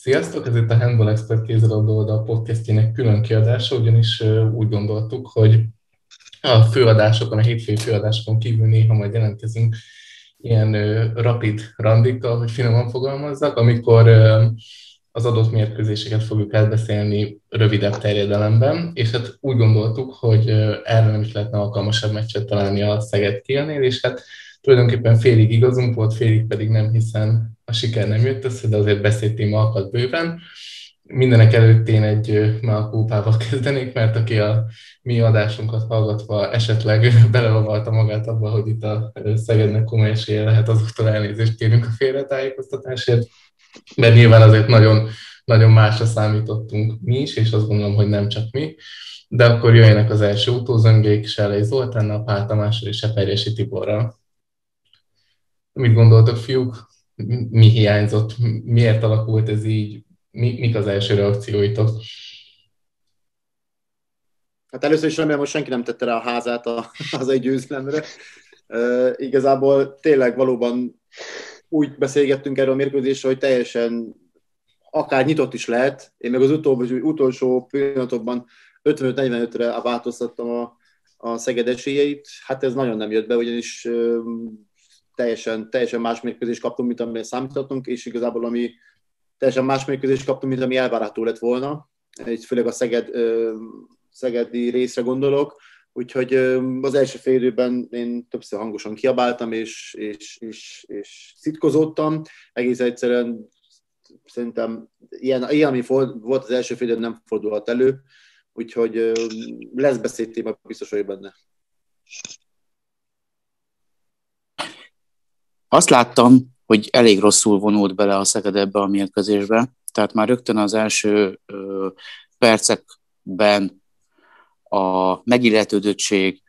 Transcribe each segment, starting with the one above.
Sziasztok, ez itt a Handball Expert kézilabda oldal podcastjének külön kiadása, ugyanis úgy gondoltuk, hogy a főadásokon, a hétfői főadásokon kívül néha majd jelentkezünk ilyen rapid randikkal, hogy finoman fogalmazzak, amikor az adott mérkőzéseket fogjuk átbeszélni rövidebb terjedelemben, és hát úgy gondoltuk, hogy erre nem is lehetne alkalmasabb meccset találni a Szeged Kielnél, és hát tulajdonképpen félig igazunk volt, félig pedig nem, hiszen a siker nem jött össze, de azért beszéltém akadt bőven. Mindenek előtt én egy Malkópával kezdenék, mert aki a mi adásunkat hallgatva esetleg beleolvalta magát abba, hogy itt a Szegednek komoly esélye lehet, azoktól elnézést kérünk a félretájékoztatásért, mert nyilván azért nagyon, nagyon másra számítottunk mi is, és azt gondolom, hogy nem csak mi. De akkor jöjjenek az első utózöngék, Sellei Zoltánnal, Pál Tamással és Seperjesi Tiborral. Mit gondoltok, fiúk? Mi hiányzott? Miért alakult ez így? Mi, mik az első reakcióitok? Hát először is remélem, hogy senki nem tette rá a házát az egy győzelemre. Uh, igazából tényleg valóban úgy beszélgettünk erről a mérkőzésről, hogy teljesen akár nyitott is lehet. Én meg az utolsó, utolsó pillanatokban 55-45-re változtattam a, a Szeged esélyeit. Hát ez nagyon nem jött be, ugyanis teljesen, teljesen más mérkőzést kaptunk, mint amire számítottunk, és igazából ami teljesen más mérkőzést kaptunk, mint ami elvárható lett volna. Egy főleg a Szeged, Szegedi részre gondolok, úgyhogy az első fél időben én többször hangosan kiabáltam, és, és, és, és szitkozottam. Egész egyszerűen szerintem ilyen, ilyen ami volt az első fél nem fordulhat elő, úgyhogy lesz beszédtéma, biztos vagyok benne. Azt láttam, hogy elég rosszul vonult bele a Szeged ebbe a mérkőzésbe, tehát már rögtön az első ö, percekben a megilletődöttség,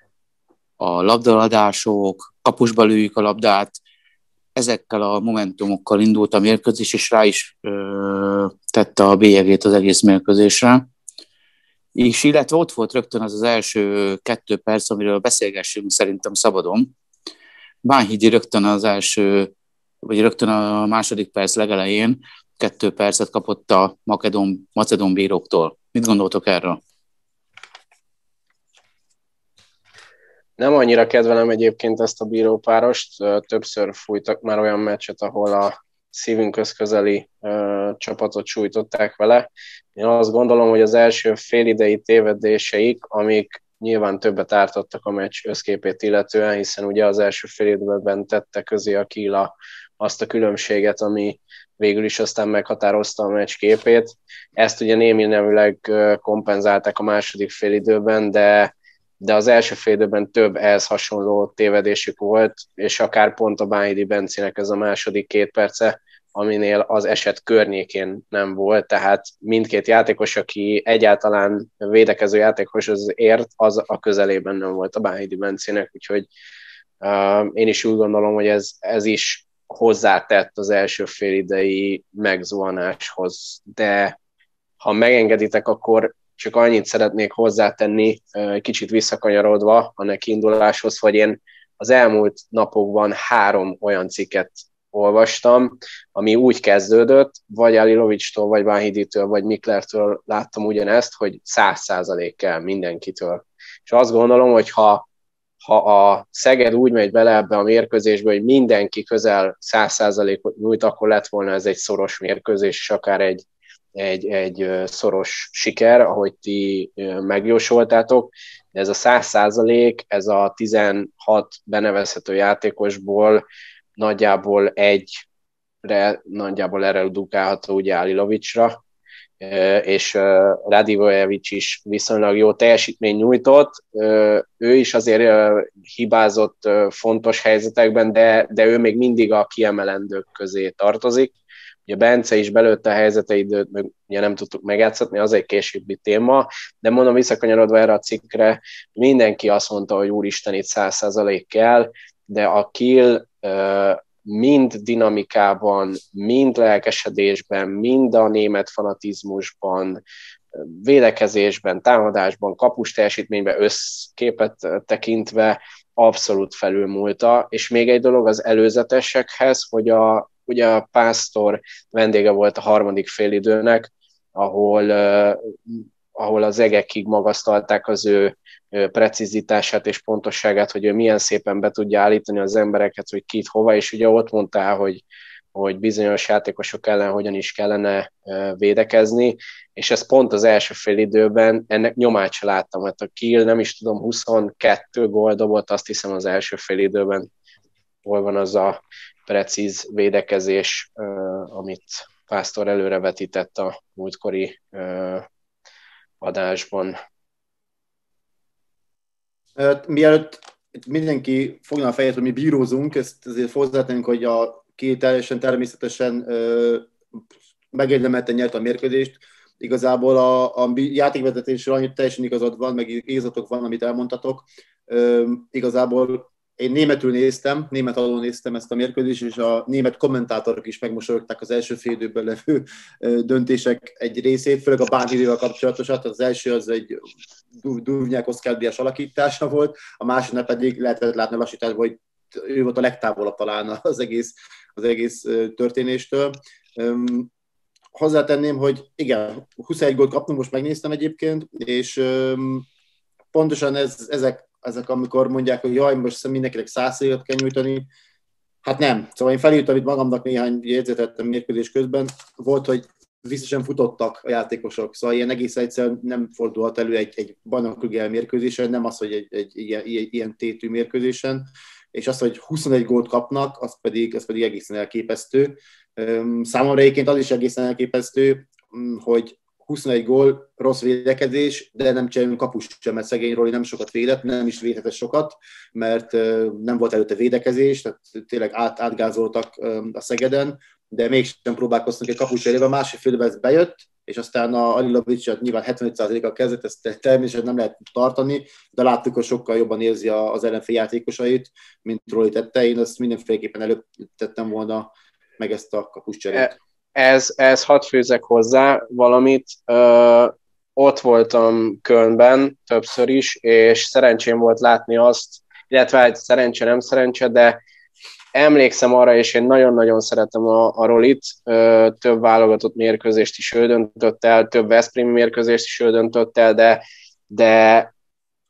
a labdaladások, kapusba lőjük a labdát, ezekkel a momentumokkal indult a mérkőzés, és rá is ö, tette a bélyegét az egész mérkőzésre. És illetve ott volt rögtön az az első kettő perc, amiről beszélgessünk szerintem szabadon, Bánhidi rögtön az első, vagy rögtön a második perc legelején kettő percet kapott a Makedon, Macedon bíróktól. Mit gondoltok erről? Nem annyira kedvelem egyébként ezt a bírópárost. Többször fújtak már olyan meccset, ahol a szívünkhöz közeli ö, csapatot sújtották vele. Én azt gondolom, hogy az első félidei tévedéseik, amik nyilván többet ártottak a meccs összképét illetően, hiszen ugye az első fél évben tette közé a Kíla azt a különbséget, ami végül is aztán meghatározta a meccs képét. Ezt ugye némi neműleg kompenzálták a második fél időben, de, de az első fél időben több ehhez hasonló tévedésük volt, és akár pont a Bánhidi Bencinek ez a második két perce aminél az eset környékén nem volt, tehát mindkét játékos, aki egyáltalán védekező játékos az ért, az a közelében nem volt a Bánhidi Bencének, úgyhogy uh, én is úgy gondolom, hogy ez, ez is hozzátett az első félidei megzuhanáshoz, de ha megengeditek, akkor csak annyit szeretnék hozzátenni, kicsit visszakanyarodva a nekiinduláshoz, hogy én az elmúlt napokban három olyan cikket olvastam, ami úgy kezdődött, vagy Alilovicstól, vagy Váhiditől, vagy Miklertől láttam ugyanezt, hogy száz százalék kell mindenkitől. És azt gondolom, hogy ha, ha a Szeged úgy megy bele ebbe a mérkőzésbe, hogy mindenki közel száz százalékot nyújt, akkor lett volna ez egy szoros mérkőzés, és akár egy, egy, egy szoros siker, ahogy ti megjósoltátok. De ez a száz százalék, ez a 16 benevezhető játékosból nagyjából egyre, nagyjából erre redukálható ugye Alilovicsra, és Radivojevic is viszonylag jó teljesítmény nyújtott. Ő is azért hibázott fontos helyzetekben, de, de ő még mindig a kiemelendők közé tartozik. Ugye Bence is belőtte a helyzeteidőt, meg ugye nem tudtuk megjátszatni, az egy későbbi téma, de mondom visszakanyarodva erre a cikkre, mindenki azt mondta, hogy úristen, itt száz százalék kell, de a kill mind dinamikában, mind lelkesedésben, mind a német fanatizmusban, védekezésben, támadásban, kapus teljesítményben összképet tekintve abszolút felülmúlta, és még egy dolog az előzetesekhez, hogy a ugye a Pásztor vendége volt a harmadik félidőnek, ahol, ahol az egekig magasztalták az ő precizitását és pontosságát, hogy ő milyen szépen be tudja állítani az embereket, hogy kit hova, és ugye ott mondta, hogy, hogy bizonyos játékosok ellen hogyan is kellene védekezni, és ez pont az első fél időben ennek nyomát se láttam, mert a Kiel nem is tudom, 22 gól dobott, azt hiszem az első fél időben hol van az a precíz védekezés, amit Pásztor előrevetített a múltkori adásban. Mielőtt mindenki fogna a fejet, hogy mi bírózunk, ezt azért hozzátenünk, hogy a két teljesen természetesen megérdemelten nyert a mérkőzést. Igazából a, a játékvezetésről annyit teljesen igazad van, meg igazatok van, amit elmondtatok. igazából én németül néztem, német alól néztem ezt a mérkőzést, és a német kommentátorok is megmosolyogták az első fél időben levő döntések egy részét, főleg a bánhidővel kapcsolatosat. Az első az egy Duvnyák Oszkárdiás alakítása volt, a második pedig lehetett látni a lassításban, hogy ő volt a legtávolabb talán az egész, az egész történéstől. Hozzátenném, hogy igen, 21 gólt kaptunk, most megnéztem egyébként, és pontosan ez, ezek ezek, amikor mondják, hogy jaj, most mindenkinek száz évet kell nyújtani, hát nem. Szóval én felírtam itt magamnak néhány jegyzetettem mérkőzés közben, volt, hogy vissza futottak a játékosok, szóval ilyen egész egyszerűen nem fordulhat elő egy, egy bajnokligel mérkőzésen, nem az, hogy egy, egy ilyen, ilyen tétű mérkőzésen, és az, hogy 21 gólt kapnak, az pedig, az pedig egészen elképesztő. Számomra egyébként az is egészen elképesztő, hogy 21 gól, rossz védekezés, de nem cserélünk kapus sem, mert szegény Roli nem sokat védett, nem is védhetett sokat, mert nem volt előtte védekezés, tehát tényleg át, átgázoltak a Szegeden, de mégsem próbálkoztunk egy kapus cserébe. A másik félben ez bejött, és aztán a Alilovics nyilván 75%-a kezdett, ezt természetesen nem lehet tartani, de láttuk, hogy sokkal jobban érzi az ellenfél játékosait, mint Roli tette. Én azt mindenféleképpen előbb tettem volna meg ezt a kapus cserét. E- ez, ez hat főzek hozzá valamit. Ö, ott voltam Kölnben többször is, és szerencsém volt látni azt, illetve hát szerencse, nem szerencse, de emlékszem arra, és én nagyon-nagyon szeretem a, a Rolit, ö, több válogatott mérkőzést is ő döntött el, több Veszprém mérkőzést is ő döntött el, de, de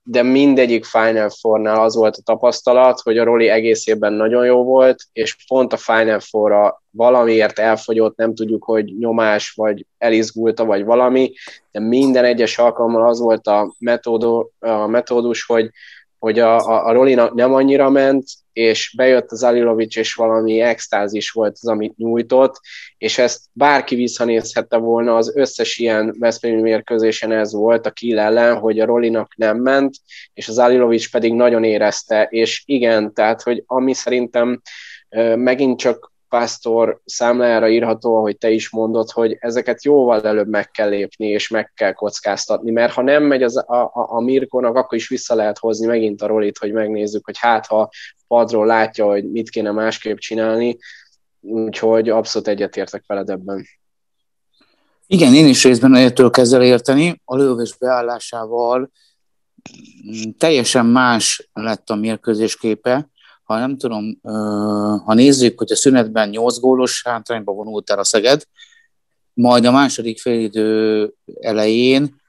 de mindegyik Final Four-nál az volt a tapasztalat, hogy a Roli egész évben nagyon jó volt, és pont a Final Four-ra valamiért elfogyott, nem tudjuk, hogy nyomás, vagy elizgulta, vagy valami, de minden egyes alkalommal az volt a, metódo, a metódus, hogy, hogy a, a, a Rolina nem annyira ment, és bejött az Alilovics, és valami extázis volt az, amit nyújtott, és ezt bárki visszanézhette volna, az összes ilyen Veszprémi mérkőzésen ez volt a Kiel ellen, hogy a Rolinak nem ment, és az Alilovics pedig nagyon érezte, és igen, tehát, hogy ami szerintem megint csak Pásztor számlájára írható, hogy te is mondod, hogy ezeket jóval előbb meg kell lépni, és meg kell kockáztatni, mert ha nem megy az, a, a, a Mirkónak, akkor is vissza lehet hozni megint a rolit, hogy megnézzük, hogy hát ha padról látja, hogy mit kéne másképp csinálni, úgyhogy abszolút egyetértek veled ebben. Igen, én is részben egyetől kezdel érteni. A lövés beállásával mm, teljesen más lett a mérkőzés képe ha nem tudom, ha nézzük, hogy a szünetben 8 gólos hátrányba vonult el a Szeged, majd a második félidő elején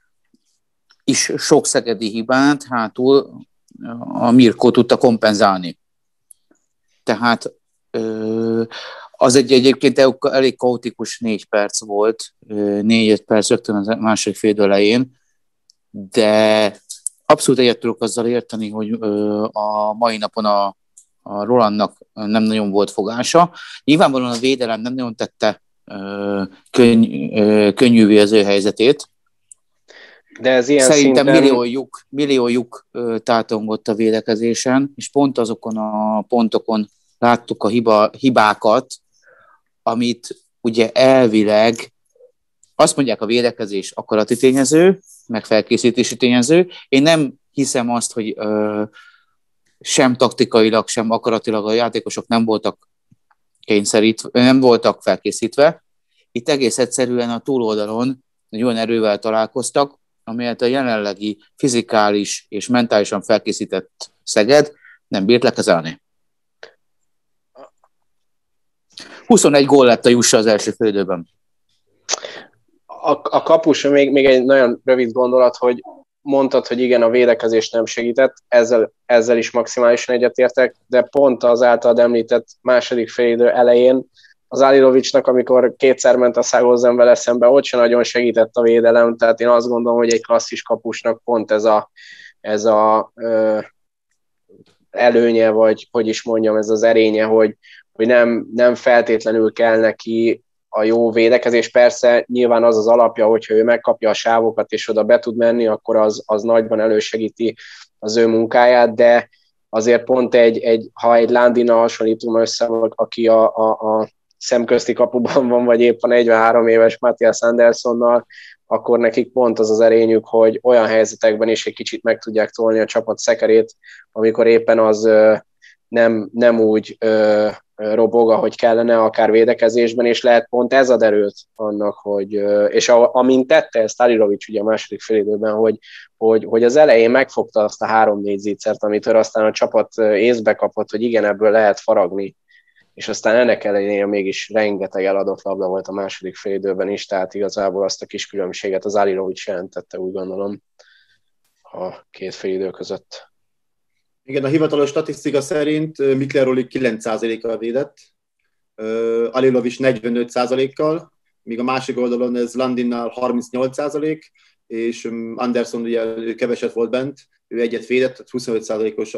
is sok szegedi hibát hátul a Mirko tudta kompenzálni. Tehát az egy egyébként elég kaotikus négy perc volt, négy perc rögtön a második fél elején, de abszolút egyet tudok azzal érteni, hogy a mai napon a a Rolandnak nem nagyon volt fogása. Nyilvánvalóan a védelem nem nagyon tette könny, könnyűvé az ő helyzetét. De ez ilyen Szerintem szinten... milliójuk, milliójuk tátongott a védekezésen, és pont azokon a pontokon láttuk a hiba, hibákat, amit ugye elvileg azt mondják a védekezés akarati tényező, meg felkészítési tényező. Én nem hiszem azt, hogy ö, sem taktikailag, sem akaratilag a játékosok nem voltak kényszerítve, nem voltak felkészítve. Itt egész egyszerűen a túloldalon egy olyan erővel találkoztak, amelyet a jelenlegi fizikális és mentálisan felkészített Szeged nem bírt lekezelni. 21 gól lett a Jussa az első félidőben. A, a kapus, még, még egy nagyon rövid gondolat, hogy mondtad, hogy igen, a védekezés nem segített, ezzel, ezzel is maximálisan egyetértek, de pont az általad említett második félidő elején az Alilovicsnak, amikor kétszer ment a szágozzam vele szembe, ott sem nagyon segített a védelem, tehát én azt gondolom, hogy egy klasszis kapusnak pont ez a, ez a ö, előnye, vagy hogy is mondjam, ez az erénye, hogy, hogy nem, nem feltétlenül kell neki a jó védekezés. Persze nyilván az az alapja, hogyha ő megkapja a sávokat, és oda be tud menni, akkor az, az nagyban elősegíti az ő munkáját, de azért pont egy, egy ha egy Landina hasonlítunk össze, aki a, a, a szemközti kapuban van, vagy éppen 43 éves Matthias Andersonnal, akkor nekik pont az az erényük, hogy olyan helyzetekben is egy kicsit meg tudják tolni a csapat szekerét, amikor éppen az nem, nem úgy robog, ahogy kellene, akár védekezésben, és lehet pont ez a derült annak, hogy, és a, amint tette ezt Alilovics ugye a második félidőben, hogy, hogy, hogy az elején megfogta azt a három-négy zicsert, amitől aztán a csapat észbe kapott, hogy igen, ebből lehet faragni, és aztán ennek ellenére mégis rengeteg eladott labda volt a második félidőben is, tehát igazából azt a kis különbséget az Alilovics jelentette, úgy gondolom, a két félidő között. Igen, a hivatalos statisztika szerint Miklerolik 9%-kal védett, Alilovics 45%-kal, míg a másik oldalon ez Landinnal 38%, és Anderson ugye keveset volt bent, ő egyet védett, 25%-os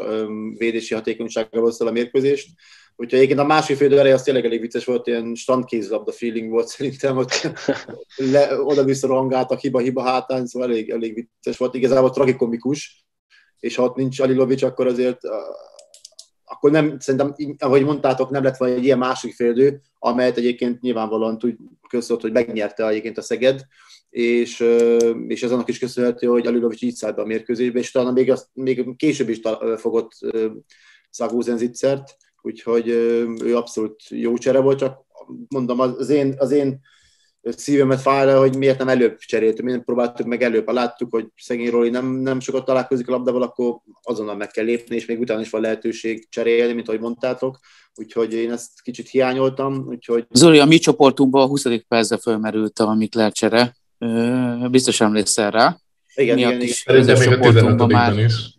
védési hatékonysággal hozta a mérkőzést. Úgyhogy egyébként a másik fél eleje az tényleg elég vicces volt, ilyen strandkézlabda feeling volt szerintem, hogy oda-vissza rohangáltak hiba-hiba hátán, szóval elég, elég vicces volt, igazából tragikomikus, és ha ott nincs Alilovics, akkor azért akkor nem, szerintem, ahogy mondtátok, nem lett volna egy ilyen másik félidő, amelyet egyébként nyilvánvalóan tud, köszönhet, hogy megnyerte egyébként a Szeged, és, és ez annak is köszönhető, hogy Alilovics így szállt be a mérkőzésbe, és talán még, azt, még később is fogott Szagúzen zicsert, úgyhogy ő abszolút jó csere volt, csak mondom, az én, az én szívemet fájra, hogy miért nem előbb cseréltük, miért nem próbáltuk meg előbb. Ha láttuk, hogy szegény Roli nem, nem sokat találkozik a labdával, akkor azonnal meg kell lépni, és még utána is van lehetőség cserélni, mint ahogy mondtátok. Úgyhogy én ezt kicsit hiányoltam. Úgyhogy... Zoli, a mi csoportunkban a 20. percben fölmerült a Mikler csere. Biztos emlékszel rá. Igen, Miatt igen, is, Szerintem még a csoportunkban 15 is.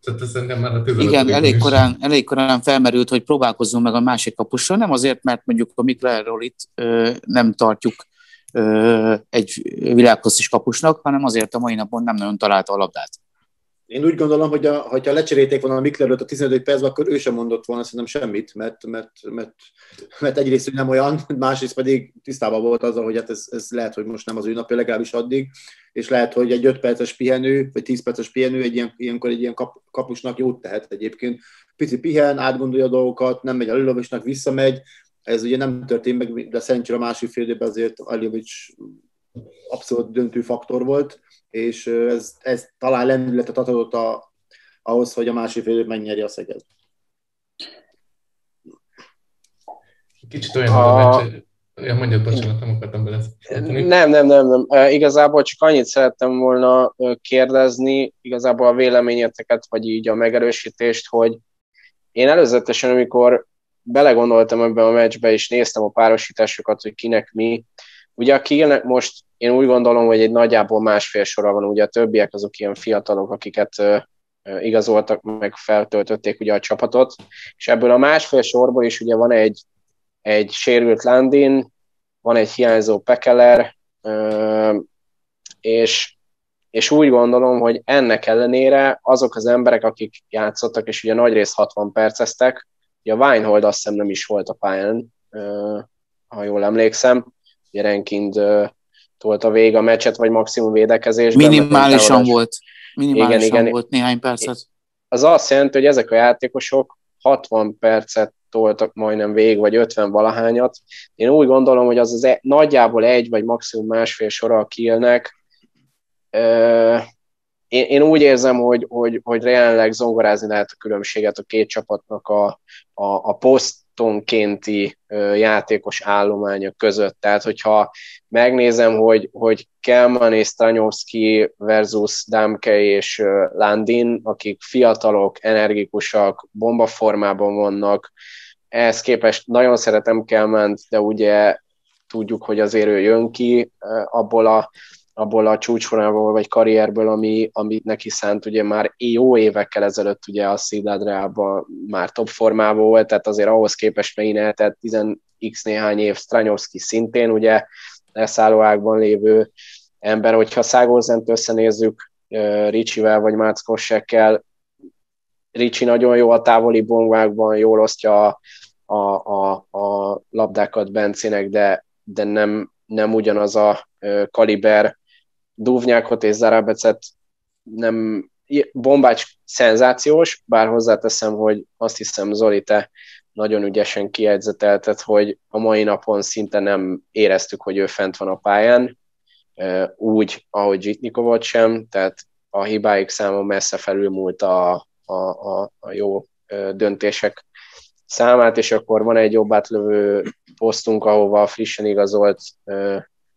Tehát szerintem már 15 Igen, elég is. korán, elég korán felmerült, hogy próbálkozzunk meg a másik kapussal, nem azért, mert mondjuk a Miklerről itt ö, nem tartjuk egy világklasszis kapusnak, hanem azért a mai napon nem nagyon találta a labdát. Én úgy gondolom, hogy a, hogyha lecserélték volna a Miklerőt a 15 percben, akkor ő sem mondott volna szerintem semmit, mert, mert, mert, mert egyrészt ő nem olyan, másrészt pedig tisztában volt azzal, hogy hát ez, ez lehet, hogy most nem az ő napja, legalábbis addig, és lehet, hogy egy 5 perces pihenő, vagy 10 perces pihenő egy ilyen, ilyenkor egy ilyen kap, kapusnak jót tehet egyébként. Pici pihen, átgondolja a dolgokat, nem megy a Lilovicsnak, visszamegy, ez ugye nem történt meg, de szerencsére a másik fél évben azért Alilovics abszolút döntő faktor volt, és ez, ez talán lendületet adott a, ahhoz, hogy a másik fél megnyeri a Szeged. Kicsit olyan a... a meccs, Ja, mondjad, bocsánat, nem akartam bele. Nem, nem, nem, nem. E, igazából csak annyit szerettem volna kérdezni, igazából a véleményeteket, vagy így a megerősítést, hogy én előzetesen, amikor belegondoltam ebbe a meccsbe, és néztem a párosításokat, hogy kinek mi, ugye a Kielnek most én úgy gondolom, hogy egy nagyjából másfél sora van, ugye a többiek azok ilyen fiatalok, akiket igazoltak, meg feltöltötték ugye a csapatot, és ebből a másfél sorból is ugye van egy, egy sérült Landin, van egy hiányzó Pekeler, és, és úgy gondolom, hogy ennek ellenére azok az emberek, akik játszottak, és ugye nagy rész 60 perceztek, ugye a Weinhold azt hiszem nem is volt a pályán, ha jól emlékszem, ugye Renkind tolt vég a meccset, vagy maximum védekezésben. Minimálisan volt. Minimálisan igen, igen. volt néhány percet. Az azt jelenti, hogy ezek a játékosok 60 percet toltak majdnem vég, vagy 50 valahányat. Én úgy gondolom, hogy az, az e, nagyjából egy, vagy maximum másfél sora a killnek. Én, én úgy érzem, hogy, hogy, hogy jelenleg zongorázni lehet a különbséget a két csapatnak a, a, a poszt tonkénti játékos állománya között. Tehát, hogyha megnézem, hogy, hogy Kelman és Stanyowski versus Damke és Landin, akik fiatalok, energikusak, bombaformában vannak, ehhez képest nagyon szeretem Kelment, de ugye tudjuk, hogy azért ő jön ki abból a, abból a csúcsformából vagy karrierből, ami, amit neki szánt ugye már jó évekkel ezelőtt ugye a Ciudad Realban már top formában volt, tehát azért ahhoz képest megint eltett 10x néhány év Stranyowski szintén ugye leszállóákban lévő ember, hogyha Szágózent összenézzük Ricsivel vagy Mácz Kossekkel, Ricsi nagyon jó a távoli bongvákban, jól osztja a, a, a, a labdákat Bencének, de, de nem, nem ugyanaz a kaliber. Duvnyákot és Zarabecet nem bombács szenzációs, bár hozzáteszem, hogy azt hiszem Zoli, te nagyon ügyesen kiegyzetelted, hogy a mai napon szinte nem éreztük, hogy ő fent van a pályán, úgy, ahogy Zsitnikovot sem, tehát a hibáik száma messze felülmúlt a, a, a, a jó döntések számát, és akkor van egy jobb átlövő posztunk, ahova frissen igazolt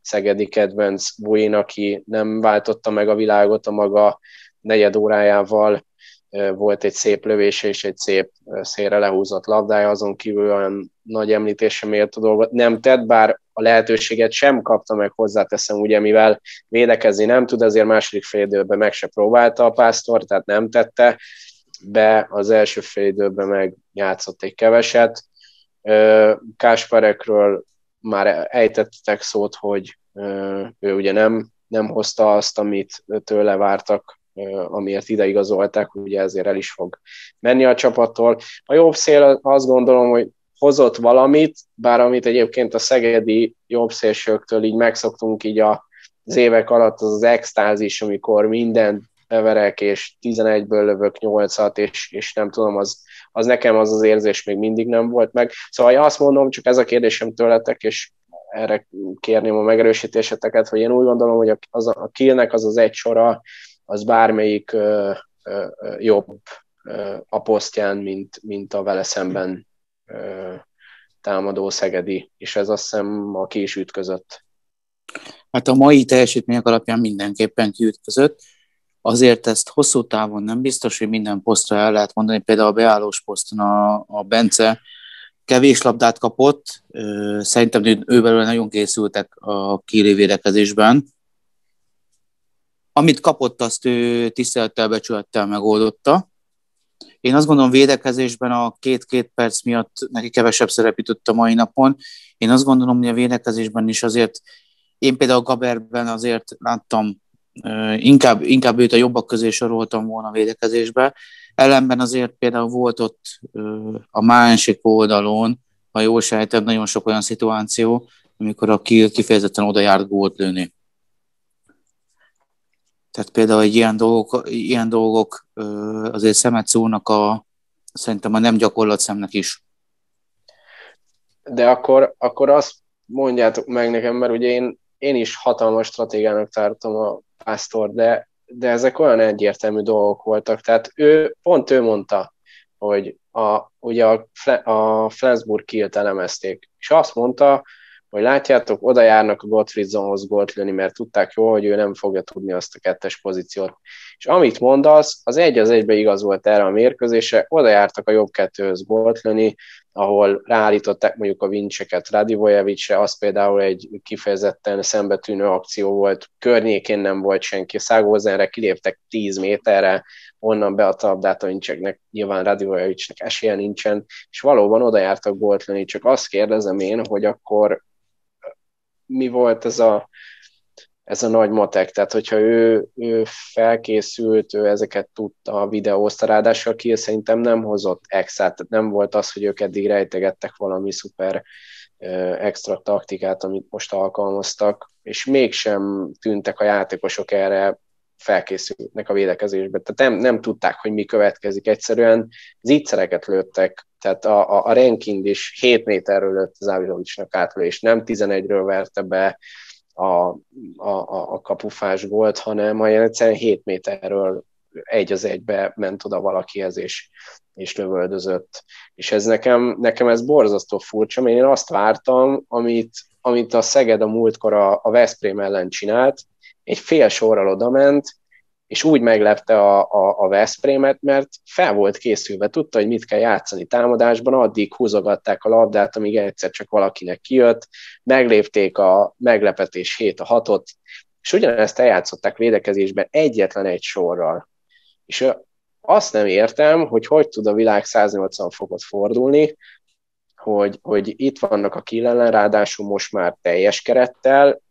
szegedi kedvenc Buin, aki nem váltotta meg a világot a maga negyed órájával, volt egy szép lövése és egy szép szélre lehúzott labdája, azon kívül olyan nagy említése méltó dolgot nem tett, bár a lehetőséget sem kapta meg, hozzáteszem, ugye, mivel védekezni nem tud, ezért második fél időben meg se próbálta a pásztor, tehát nem tette, be az első fél időben meg játszott egy keveset. Kásperekről már ejtettek szót, hogy ő ugye nem, nem hozta azt, amit tőle vártak, amiért ide igazolták, ugye ezért el is fog menni a csapattól. A jobb szél azt gondolom, hogy hozott valamit, bár amit egyébként a szegedi jobb szélsőktől így megszoktunk így a, az évek alatt, az az extázis, amikor minden beverek, és 11-ből lövök 8-at, és, és nem tudom, az, az nekem az az érzés még mindig nem volt meg. Szóval azt mondom, csak ez a kérdésem tőletek, és erre kérném a megerősítéseteket, hogy én úgy gondolom, hogy az, a killnek az az egy sora, az bármelyik ö, ö, jobb ö, a posztján, mint, mint a vele szemben ö, támadó Szegedi, és ez azt hiszem a ki is ütközött. Hát a mai teljesítmények alapján mindenképpen kiütközött. Azért ezt hosszú távon nem biztos, hogy minden posztra el lehet mondani, például a beállós poszton a, a Bence kevés labdát kapott, szerintem ő belőle nagyon készültek a kíri. Amit kapott, azt ő tisztelettel, becsülettel megoldotta. Én azt gondolom, védekezésben a két-két perc miatt neki kevesebb szerep a mai napon. Én azt gondolom, hogy a védekezésben is azért, én például Gaberben azért láttam inkább, inkább őt a jobbak közé soroltam volna a védekezésbe. Ellenben azért például volt ott a másik oldalon, ha jól sejtem, nagyon sok olyan szituáció, amikor a Kiel kifejezetten oda járt gólt lőni. Tehát például egy ilyen dolgok, ilyen dolgok azért szemet szólnak a, szerintem a nem gyakorlat szemnek is. De akkor, akkor azt mondjátok meg nekem, mert ugye én, én is hatalmas stratégának tartom a Pásztor, de, de ezek olyan egyértelmű dolgok voltak. Tehát ő, pont ő mondta, hogy a, ugye a, a Flensburg kilt elemezték, és azt mondta, hogy látjátok, oda járnak a Gottfriedsonhoz gólt lőni, mert tudták jól, hogy ő nem fogja tudni azt a kettes pozíciót. És amit mondasz, az egy az egybe igaz volt erre a mérkőzésre, oda jártak a jobb kettőhöz gólt ahol ráállították mondjuk a vincseket Radivojevicsre, az például egy kifejezetten szembetűnő akció volt, környékén nem volt senki, Szágózenre kiléptek 10 méterre, onnan be a labdát a vincseknek, nyilván Radivojevicsnek esélye nincsen, és valóban oda jártak gólt csak azt kérdezem én, hogy akkor mi volt ez a, ez a nagy matek, tehát hogyha ő, ő felkészült, ő ezeket tudta a videózta, ráadásul ki szerintem nem hozott tehát nem volt az, hogy ők eddig rejtegettek valami szuper extra taktikát, amit most alkalmaztak, és mégsem tűntek a játékosok erre felkészültnek a védekezésbe. Tehát nem, nem tudták, hogy mi következik. Egyszerűen zicsereket lőttek, tehát a, a, a ranking is 7 méterről lőtt az Ávirovicsnak átlőés, nem 11-ről verte be a, a, a, kapufás volt, hanem olyan egyszerűen 7 méterről egy az egybe ment oda valakihez, és, és lövöldözött. És ez nekem, nekem ez borzasztó furcsa, mert én azt vártam, amit, amit a Szeged a múltkor a, a Veszprém ellen csinált, egy fél sorral oda ment, és úgy meglepte a, a, a Veszprémet, mert fel volt készülve, tudta, hogy mit kell játszani támadásban, addig húzogatták a labdát, amíg egyszer csak valakinek kijött, meglépték a meglepetés 7 a 6-ot, és ugyanezt eljátszották védekezésben egyetlen egy sorral. És azt nem értem, hogy hogy tud a világ 180 fokot fordulni, hogy, hogy itt vannak a kill ráadásul most már teljes kerettel,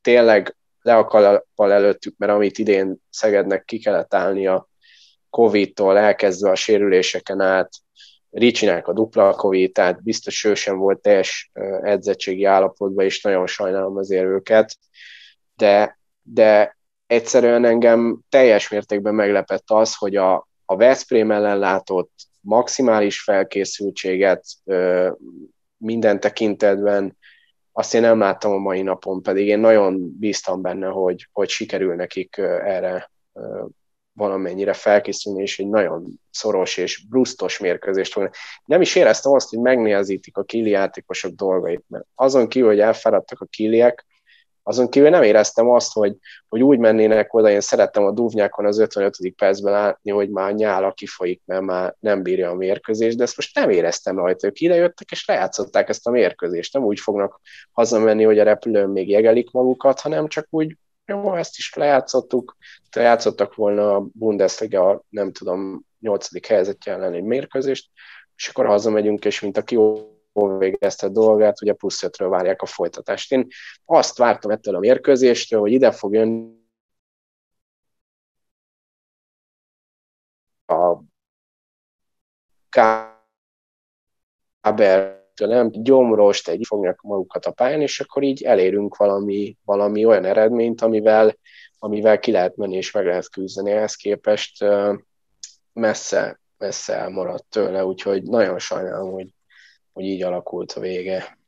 tényleg le a kalappal előttük, mert amit idén Szegednek ki kellett a Covid-tól elkezdve a sérüléseken át, Ricsinek a dupla Covid, tehát biztos ő sem volt teljes edzettségi állapotban, és nagyon sajnálom azért őket, de, de egyszerűen engem teljes mértékben meglepett az, hogy a, a Veszprém ellen látott maximális felkészültséget minden tekintetben, azt én nem láttam a mai napon, pedig én nagyon bíztam benne, hogy, hogy sikerül nekik erre valamennyire felkészülni, és egy nagyon szoros és brusztos mérkőzést fognak. Nem is éreztem azt, hogy megnehezítik a kili játékosok dolgait, mert azon kívül, hogy elfáradtak a kiliek, azon kívül nem éreztem azt, hogy, hogy úgy mennének oda, én szerettem a dúvnyákon az 55. percben látni, hogy már nyála kifolyik, mert már nem bírja a mérkőzést, de ezt most nem éreztem rajta. Ők idejöttek és lejátszották ezt a mérkőzést. Nem úgy fognak hazamenni, hogy a repülőn még jegelik magukat, hanem csak úgy, jó, ezt is lejátszottuk, lejátszottak volna a Bundesliga, nem tudom, nyolcadik helyzetje ellen egy mérkőzést, és akkor hazamegyünk, és mint a kió végezte a dolgát, ugye plusz ötről várják a folytatást. Én azt vártam ettől a mérkőzéstől, hogy ide fog jönni a kábel nem gyomrost, egy fogják magukat a pályán, és akkor így elérünk valami, valami olyan eredményt, amivel, amivel ki lehet menni és meg lehet küzdeni. Ehhez képest messze, messze elmaradt tőle, úgyhogy nagyon sajnálom, hogy, hogy így alakult a vége.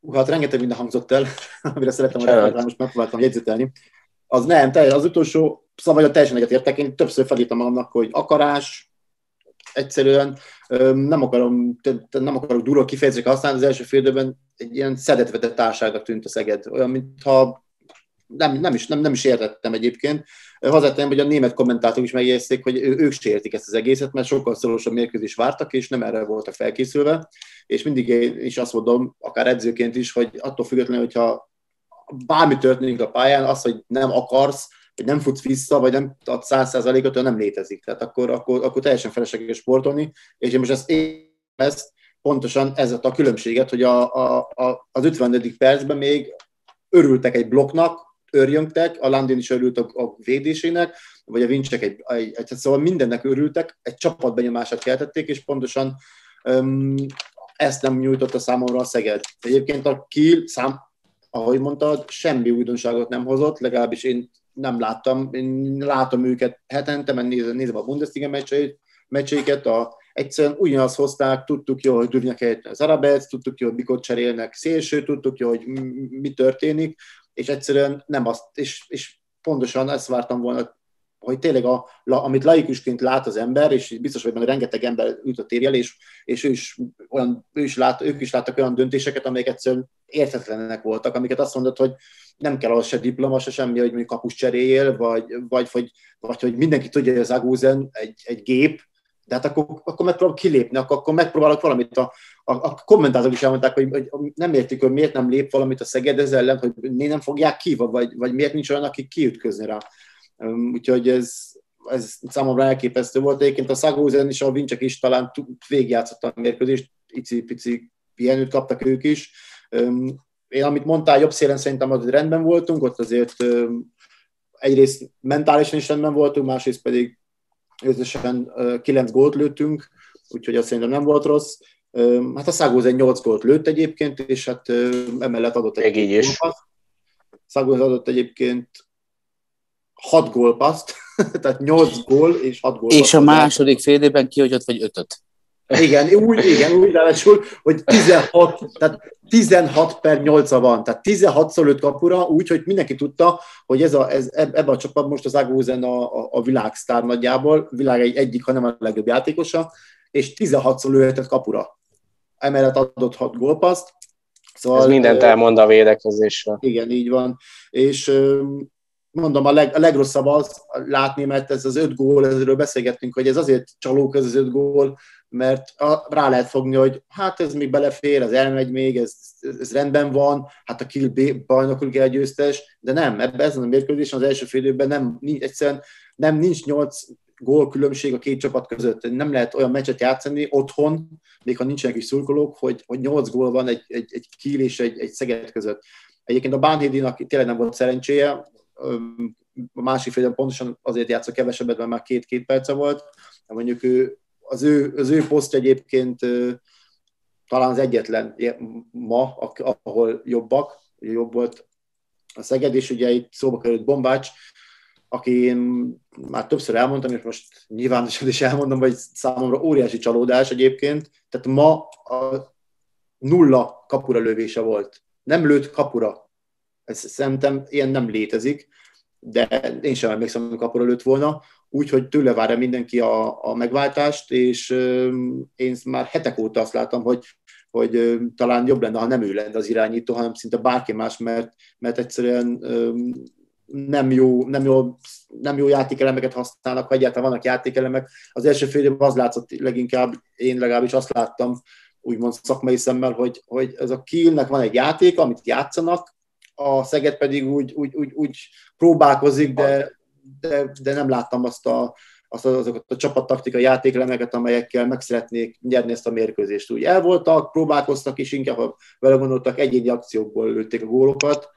Uh, hát rengeteg minden hangzott el, amire szerettem a most megpróbáltam jegyzetelni. Az nem, te, az utolsó szavagyat teljesen egyetértek. Én többször felírtam magamnak, hogy akarás, egyszerűen nem akarom, nem akarok durva kifejezéseket használni, az első fél egy ilyen szedetvetett társágnak tűnt a Szeged. Olyan, mintha nem, nem, is, nem, nem is értettem egyébként. Hozzátenném, hogy a német kommentátorok is megjegyezték, hogy ők se értik ezt az egészet, mert sokkal szorosabb mérkőzés vártak, és nem erre voltak felkészülve. És mindig én is azt mondom, akár edzőként is, hogy attól függetlenül, hogyha bármi történik a pályán, az, hogy nem akarsz, hogy nem futsz vissza, vagy nem ad száz százalékot, nem létezik. Tehát akkor, akkor, akkor teljesen felesleges sportolni, és én most ezt, ezt pontosan ez a különbséget, hogy a, a, a, az 50. percben még örültek egy blokknak, örjöngtek, a Landin is örült a, a védésének, vagy a Vincsek egy, egy, egy, szóval mindennek örültek, egy csapatbenyomását keltették, és pontosan um, ezt nem nyújtotta számomra a Szeged. Egyébként a Kiel, szám, ahogy mondtad, semmi újdonságot nem hozott, legalábbis én nem láttam. Én látom őket hetente, mert nézem, nézem a Bundesliga meccseit, meccseiket, a, egyszerűen ugyanazt hozták, tudtuk jó, hogy Dürnyek az Arabec, tudtuk jó, hogy mikor cserélnek szélső, tudtuk jó, hogy mi történik, és egyszerűen nem azt, és, és pontosan ezt vártam volna, hogy tényleg a, amit laikusként lát az ember, és biztos hogy rengeteg ember ült a térjel, és, és ő is olyan, ő is lát, ők is láttak olyan döntéseket, amelyek egyszerűen értetlenek voltak, amiket azt mondott, hogy nem kell az se diploma, se semmi, hogy mondjuk kapus cseréljél, vagy, vagy, vagy, vagy, hogy mindenki tudja, hogy az Aguzen egy, egy gép, de hát akkor, akkor megpróbálok kilépni, akkor, akkor megpróbálok valamit. A, a, a kommentátorok is elmondták, hogy, hogy nem értik, hogy miért nem lép valamit a Szeged ez ellen, hogy miért nem fogják ki, vagy, vagy miért nincs olyan, aki kiütközni rá. Úgyhogy ez, ez számomra elképesztő volt. Egyébként a Szagózen is, a Vincsek is talán végigjátszott a mérkőzést, icipici pihenőt kaptak ők is. Én, amit mondtál, jobb szélen szerintem az rendben voltunk, ott azért egyrészt mentálisan is rendben voltunk, másrészt pedig összesen 9 gólt lőttünk, úgyhogy azt szerintem nem volt rossz. Hát a Szágóz egy 8 gólt lőtt egyébként, és hát emellett adott egy így is. Szágóz adott egyébként 6 gólpaszt, tehát 8 gól és 6 gól. És a második fél évben kihagyott vagy ötöt. Igen, úgy, igen, úgy ráadásul, hogy 16, tehát 16 per 8 van, tehát 16 szor kapura, úgy, hogy mindenki tudta, hogy ez a, ez, ebben a csapatban most az Agózen a, a, a világsztár nagyjából, világ egy egyik, hanem a legjobb játékosa, és 16 szor lőhetett kapura. Emellett adott 6 gólpaszt. Szóval, ez mindent elmond a védekezésről. Igen, így van. És mondom, a, leg, a legrosszabb az látni, mert ez az öt gól, ezről beszélgettünk, hogy ez azért csalók ez az öt gól, mert rá lehet fogni, hogy hát ez még belefér, ez elmegy még, ez, ez rendben van, hát a Kill bajnokul kell győztes, de nem, ebben ezen a mérkőzésen az első fél évben nem, nincs, egyszerűen nem nincs nyolc gól különbség a két csapat között. Nem lehet olyan meccset játszani otthon, még ha nincsenek is szurkolók, hogy, hogy 8 gól van egy, egy, egy Kiel és egy, egy Szeged között. Egyébként a Bánhédinak tényleg nem volt szerencséje, a másik félben pontosan azért játszott kevesebbet, mert már két-két perce volt. Mondjuk ő, az, ő, az ő poszt egyébként talán az egyetlen ma, ahol jobbak, jobb volt a Szeged, és ugye itt szóba került Bombács, aki én már többször elmondtam, és most nyilvánosan is elmondom, hogy számomra óriási csalódás egyébként. Tehát ma a nulla kapura lövése volt. Nem lőtt kapura. Ez szerintem ilyen nem létezik, de én sem emlékszem, hogy kapura lőtt volna. Úgyhogy tőle várja mindenki a, a megváltást, és én már hetek óta azt látom, hogy hogy talán jobb lenne, ha nem ő lenne az irányító, hanem szinte bárki más, mert, mert egyszerűen nem jó, nem jó, nem jó játékelemeket használnak, ha egyáltalán vannak játékelemek. Az első fél az látszott leginkább, én legalábbis azt láttam, úgymond szakmai szemmel, hogy, hogy ez a Kielnek van egy játék, amit játszanak, a Szeged pedig úgy, úgy, úgy, úgy próbálkozik, de, de, de nem láttam azt a, azt azokat a csapattaktikai játéklemeket, amelyekkel meg szeretnék nyerni ezt a mérkőzést. Úgy el voltak, próbálkoztak, és inkább, ha vele gondoltak, egyéni akciókból lőtték a gólokat,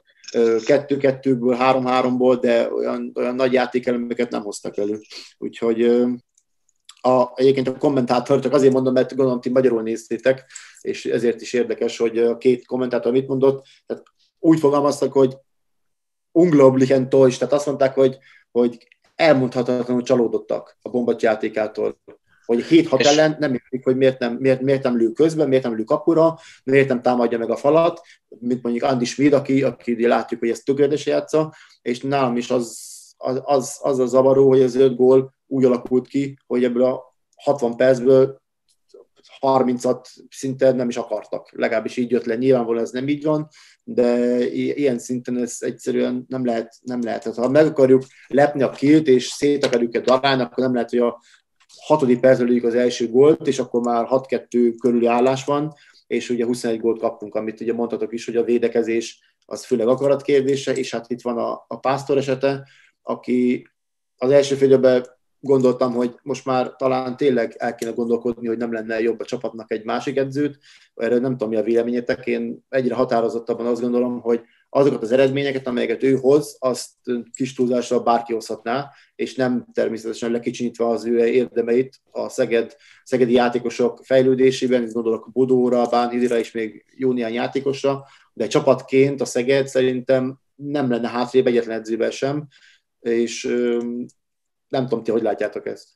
kettő-kettőből, három-háromból, de olyan, olyan nagy játékelemeket nem hoztak elő. Úgyhogy a, egyébként a kommentátor, csak azért mondom, mert gondolom, ti magyarul néztétek, és ezért is érdekes, hogy a két kommentátor mit mondott. Tehát úgy fogalmaztak, hogy unglaublich enttäuscht, tehát azt mondták, hogy, hogy elmondhatatlanul csalódottak a bombat játékától hogy 7-6 és... ellen nem értik, hogy miért nem, miért, miért nem lő közben, miért nem lő kapura, miért nem támadja meg a falat, mint mondjuk Andy Schmid, aki, aki látjuk, hogy ezt tökéletes játsza, és nálam is az, az, az, az a zavaró, hogy az öt gól úgy alakult ki, hogy ebből a 60 percből 30-at szinte nem is akartak. Legalábbis így jött le. Nyilvánvalóan ez nem így van, de ilyen szinten ez egyszerűen nem lehet. Nem lehet. Ha meg akarjuk lepni a kilt, és szét akarjuk darálni, akkor nem lehet, hogy a hatodik percben az első gólt, és akkor már 6-2 körüli állás van, és ugye 21 gólt kaptunk, amit ugye mondhatok is, hogy a védekezés az főleg akarat kérdése, és hát itt van a, a Pásztor esete, aki az első félben gondoltam, hogy most már talán tényleg el kéne gondolkodni, hogy nem lenne jobb a csapatnak egy másik edzőt. Erről nem tudom, mi a véleményetek. Én egyre határozottabban azt gondolom, hogy azokat az eredményeket, amelyeket ő hoz, azt kis túlzással bárki hozhatná, és nem természetesen lekicsinyítve az ő érdemeit a Szeged, szegedi játékosok fejlődésében, gondolok Bodóra, Bánhidira és még jó néhány játékosra, de csapatként a Szeged szerintem nem lenne hátrébb egyetlen edzőben sem, és nem tudom, ti hogy látjátok ezt?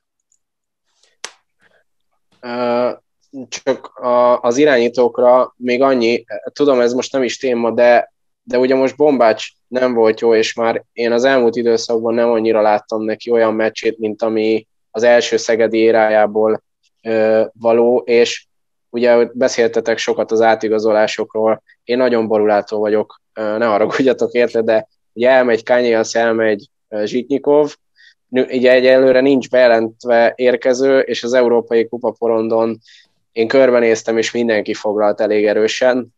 csak az irányítókra még annyi, tudom ez most nem is téma, de de ugye most Bombács nem volt jó, és már én az elmúlt időszakban nem annyira láttam neki olyan meccsét, mint ami az első Szegedi érájából való, és ugye beszéltetek sokat az átigazolásokról, én nagyon borulátó vagyok, ne haragudjatok érte, de ugye elmegy Kanyas, elmegy Zsitnyikov, ugye egyelőre nincs bejelentve érkező, és az Európai Kupa porondon én körbenéztem, és mindenki foglalt elég erősen,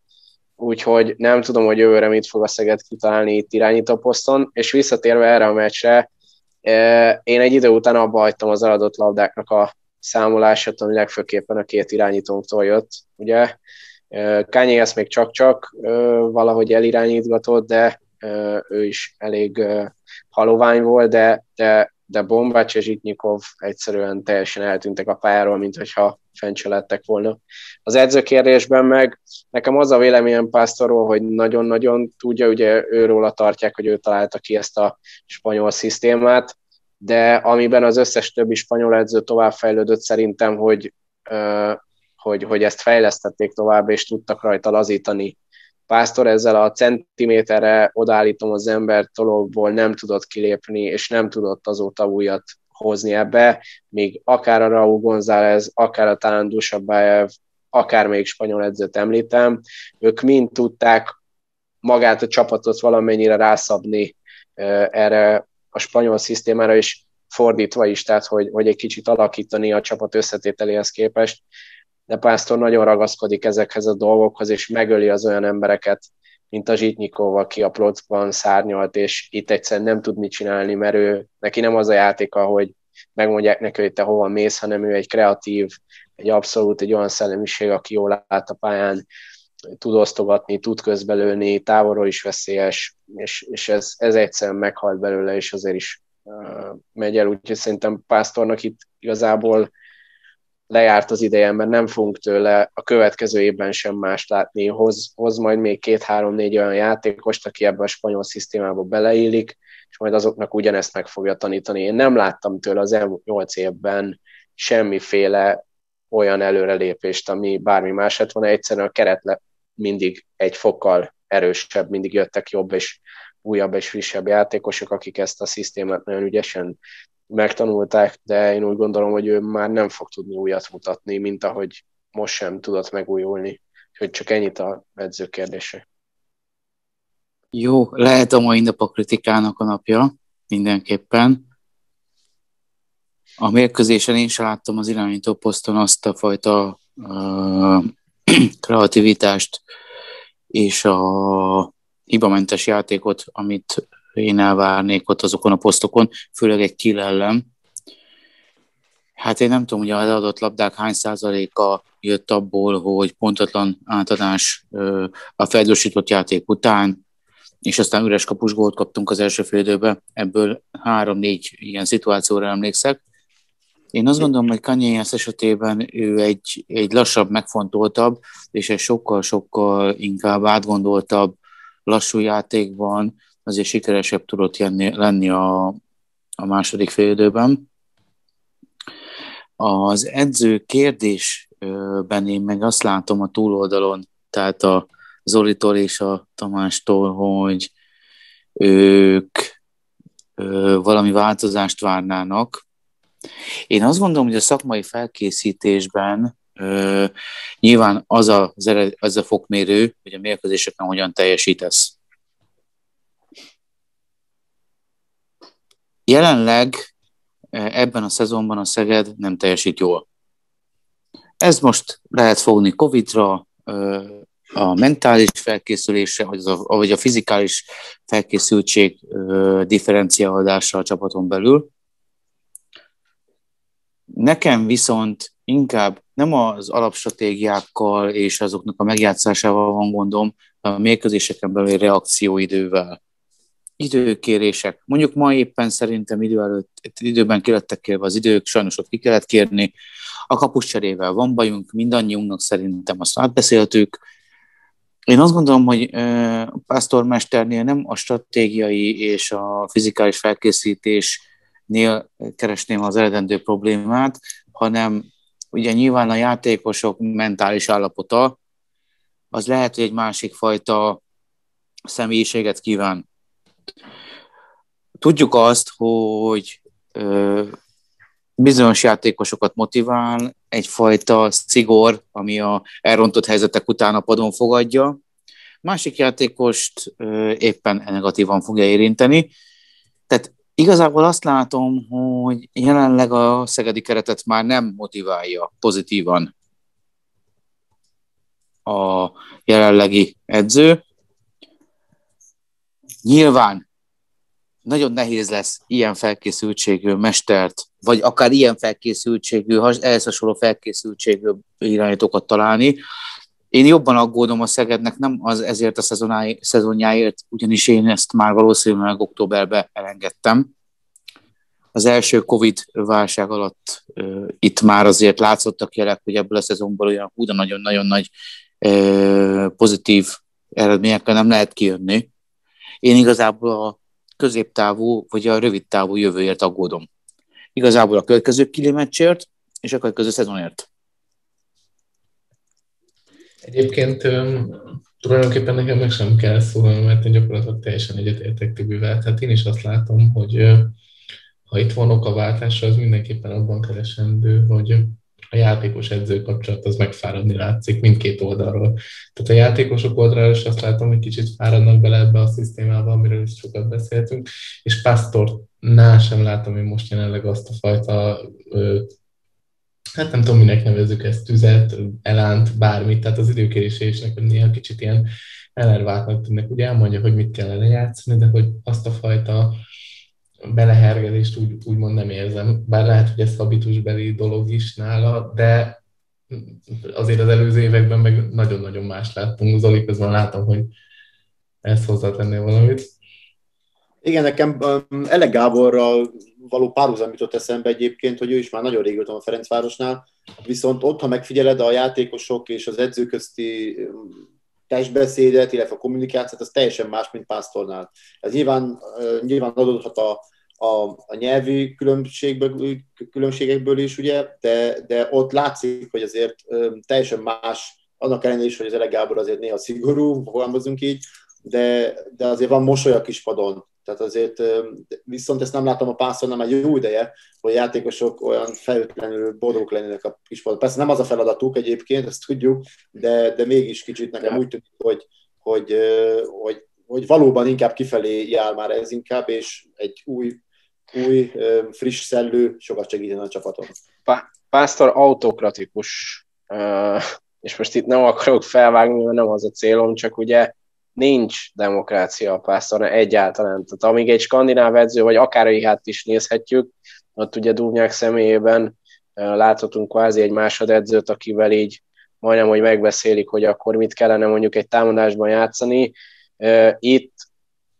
úgyhogy nem tudom, hogy jövőre mit fog a Szeged kitalálni itt irányító poszton, és visszatérve erre a meccsre, e, én egy idő után abba hagytam az eladott labdáknak a számolását, ami legfőképpen a két irányítónktól jött, ugye. E, Kanye ezt még csak-csak e, valahogy elirányítgatott, de ő is elég halovány volt, de, de de Bombács és Zsitnyikov egyszerűen teljesen eltűntek a pályáról, mint hogyha fent lettek volna. Az edzőkérdésben meg nekem az a véleményem Pásztorról, hogy nagyon-nagyon tudja, ugye őróla tartják, hogy ő találta ki ezt a spanyol szisztémát, de amiben az összes többi spanyol edző továbbfejlődött szerintem, hogy, hogy, hogy ezt fejlesztették tovább, és tudtak rajta lazítani Pásztor ezzel a centiméterre odállítom az ember tolókból nem tudott kilépni, és nem tudott azóta újat hozni ebbe, míg akár a Raúl González, akár a talán Dusabájev, akár még spanyol edzőt említem, ők mind tudták magát a csapatot valamennyire rászabni erre a spanyol szisztémára is fordítva is, tehát hogy, hogy egy kicsit alakítani a csapat összetételéhez képest, de Pásztor nagyon ragaszkodik ezekhez a dolgokhoz, és megöli az olyan embereket, mint a Zsitnyikov, aki a plocban szárnyalt, és itt egyszerűen nem tud mit csinálni, mert ő, neki nem az a játéka, hogy megmondják neki, hogy te hova mész, hanem ő egy kreatív, egy abszolút egy olyan szellemiség, aki jól lát a pályán, tud osztogatni, tud közbelőni, távolról is veszélyes, és, és ez, ez egyszerűen meghalt belőle, és azért is uh, megy el, úgyhogy szerintem Pásztornak itt igazából lejárt az ideje, mert nem fogunk tőle a következő évben sem más látni. Hoz, hoz majd még két-három-négy olyan játékost, aki ebbe a spanyol szisztémába beleillik, és majd azoknak ugyanezt meg fogja tanítani. Én nem láttam tőle az elmúlt nyolc évben semmiféle olyan előrelépést, ami bármi más lett volna, egyszerűen a keret mindig egy fokkal erősebb, mindig jöttek jobb és újabb és frissebb játékosok, akik ezt a szisztémát nagyon ügyesen megtanulták, de én úgy gondolom, hogy ő már nem fog tudni újat mutatni, mint ahogy most sem tudott megújulni. Hogy csak ennyit a edző kérdése. Jó, lehet a mai nap a kritikának a napja, mindenképpen. A mérkőzésen én sem láttam az irányító poszton azt a fajta uh, kreativitást és a hibamentes játékot, amit én elvárnék ott azokon a posztokon, főleg egy kill ellen. Hát én nem tudom, hogy az adott labdák hány százaléka jött abból, hogy pontatlan átadás a felgyorsított játék után, és aztán üres kapus gólt kaptunk az első fél ebből három-négy ilyen szituációra emlékszek. Én azt gondolom, hogy Kanyéjász esetében ő egy, egy lassabb, megfontoltabb, és egy sokkal-sokkal inkább átgondoltabb, lassú játékban azért sikeresebb tudott jenni, lenni a, a második félidőben. Az edző kérdésben én meg azt látom a túloldalon, tehát a Zolitól és a Tamástól, hogy ők valami változást várnának. Én azt gondolom, hogy a szakmai felkészítésben nyilván az a, az a fokmérő, hogy a mérkőzéseken hogyan teljesítesz. Jelenleg ebben a szezonban a Szeged nem teljesít jól. Ez most lehet fogni Covid-ra, a mentális felkészülésre, vagy a, vagy a fizikális felkészültség differenciálódása a csapaton belül. Nekem viszont inkább nem az alapstratégiákkal és azoknak a megjátszásával van gondom, a mérkőzéseken belül reakcióidővel időkérések. Mondjuk ma éppen szerintem idő előtt, időben ki lettek kérve az idők, sajnos ott ki kellett kérni. A kapuscserével van bajunk, mindannyiunknak szerintem azt átbeszéltük. Én azt gondolom, hogy a pásztormesternél nem a stratégiai és a fizikális felkészítésnél keresném az eredendő problémát, hanem ugye nyilván a játékosok mentális állapota, az lehet, hogy egy másik fajta személyiséget kíván. Tudjuk azt, hogy ö, bizonyos játékosokat motivál, egyfajta szigor, ami a elrontott helyzetek után a padon fogadja. Másik játékost ö, éppen negatívan fogja érinteni. Tehát igazából azt látom, hogy jelenleg a szegedi keretet már nem motiválja pozitívan a jelenlegi edző. Nyilván nagyon nehéz lesz ilyen felkészültségű mestert, vagy akár ilyen felkészültségű, ehhez hasonló felkészültségű irányítókat találni. Én jobban aggódom a Szegednek, nem az ezért a szezonjáért, ugyanis én ezt már valószínűleg októberben elengedtem. Az első Covid válság alatt uh, itt már azért látszottak jelek, hogy ebből a szezonból olyan húda nagyon-nagyon nagy uh, pozitív eredményekkel nem lehet kijönni. Én igazából a középtávú vagy a rövidtávú jövőért aggódom. Igazából a következő kilimecsért és a következő szezonért. Egyébként tulajdonképpen nekem meg sem kell szólnom, mert én gyakorlatilag teljesen egyetértek Tibivel. Tehát én is azt látom, hogy ha itt van a váltásra, az mindenképpen abban keresendő, hogy a játékos-edző kapcsolat az megfáradni látszik mindkét oldalról. Tehát a játékosok oldalról is azt látom, hogy kicsit fáradnak bele ebbe a szisztémába, amiről is sokat beszéltünk, és Pastornál sem látom én most jelenleg azt a fajta hát nem tudom, minek nevezzük ezt, tüzet, elánt, bármit, tehát az időkérésésnek néha kicsit ilyen enerváltnak tűnnek. Ugye elmondja, hogy mit kellene játszani, de hogy azt a fajta belehergelést úgy, úgymond nem érzem. Bár lehet, hogy ez habitusbeli dolog is nála, de azért az előző években meg nagyon-nagyon más láttunk. Zoli közben látom, hogy ezt hozzátennél valamit. Igen, nekem um, Ele Gáborral való párhuzam jutott eszembe egyébként, hogy ő is már nagyon régóta a Ferencvárosnál, viszont ott, ha megfigyeled a játékosok és az edző közti testbeszédet, illetve a kommunikációt, az teljesen más, mint Pásztornál. Ez nyilván, nyilván adódhat a, a, a nyelvi különbségekből is, ugye, de, de ott látszik, hogy azért teljesen más, annak ellenére is, hogy az Elek Gábor azért néha szigorú, fogalmazunk így, de, de azért van mosoly a kispadon. Tehát azért viszont ezt nem látom a pászon, már jó ideje, hogy játékosok olyan felőtlenül boldogok lennének a kispadon. Persze nem az a feladatuk egyébként, ezt tudjuk, de, de mégis kicsit nekem úgy tűnik, hogy, hogy, hogy, hogy valóban inkább kifelé jár már ez inkább, és egy új, új friss szellő sokat segítene a csapaton. Pásztor autokratikus, és most itt nem akarok felvágni, mert nem az a célom, csak ugye nincs demokrácia a pásztorna egyáltalán. Tehát amíg egy skandináv edző, vagy akár egy hát is nézhetjük, ott ugye Dúvnyák személyében láthatunk kvázi egy másodedzőt, akivel így majdnem, hogy megbeszélik, hogy akkor mit kellene mondjuk egy támadásban játszani. Itt,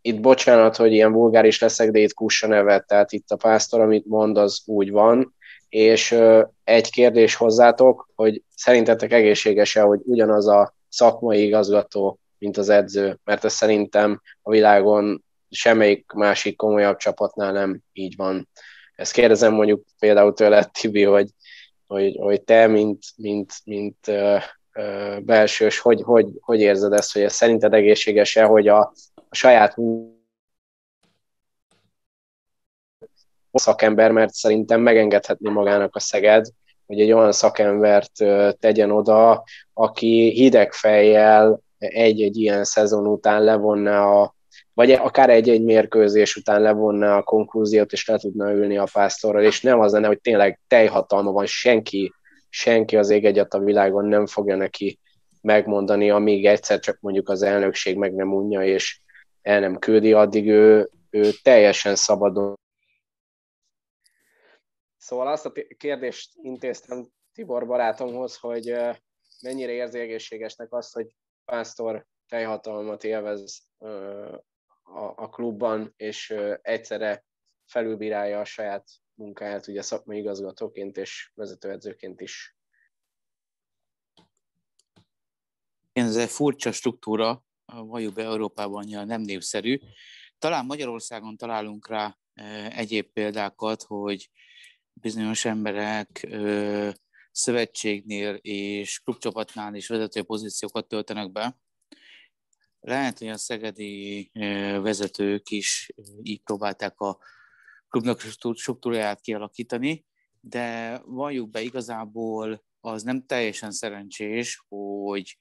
itt bocsánat, hogy ilyen vulgáris leszek, de itt kussa nevet, tehát itt a pásztor, amit mond, az úgy van, és egy kérdés hozzátok, hogy szerintetek egészséges-e, hogy ugyanaz a szakmai igazgató mint az edző, mert ez szerintem a világon semmelyik másik komolyabb csapatnál nem így van. Ezt kérdezem mondjuk például tőle, Tibi, hogy, hogy, hogy te, mint, mint, mint uh, uh, belsős, hogy, hogy, hogy érzed ezt, hogy ez szerinted egészséges-e, hogy a, a saját szakember, mert szerintem megengedhetné magának a Szeged, hogy egy olyan szakembert tegyen oda, aki hideg fejjel egy-egy ilyen szezon után levonna a vagy akár egy-egy mérkőzés után levonna a konklúziót, és le tudna ülni a pásztorral, és nem az lenne, hogy tényleg teljhatalma van, senki, senki az ég egyet a világon nem fogja neki megmondani, amíg egyszer csak mondjuk az elnökség meg nem unja, és el nem küldi, addig ő, ő teljesen szabadon. Szóval azt a kérdést intéztem Tibor barátomhoz, hogy mennyire érzi egészségesnek azt, hogy Pásztor teljhatalmat élvez a, klubban, és egyszerre felülbírálja a saját munkáját, ugye szakmai igazgatóként és vezetőedzőként is. Igen, ez egy furcsa struktúra, valljuk be Európában nem népszerű. Talán Magyarországon találunk rá egyéb példákat, hogy bizonyos emberek szövetségnél és klubcsapatnál is vezető pozíciókat töltenek be. Lehet, hogy a szegedi vezetők is így próbálták a klubnak struktúráját kialakítani, de valljuk be igazából az nem teljesen szerencsés, hogy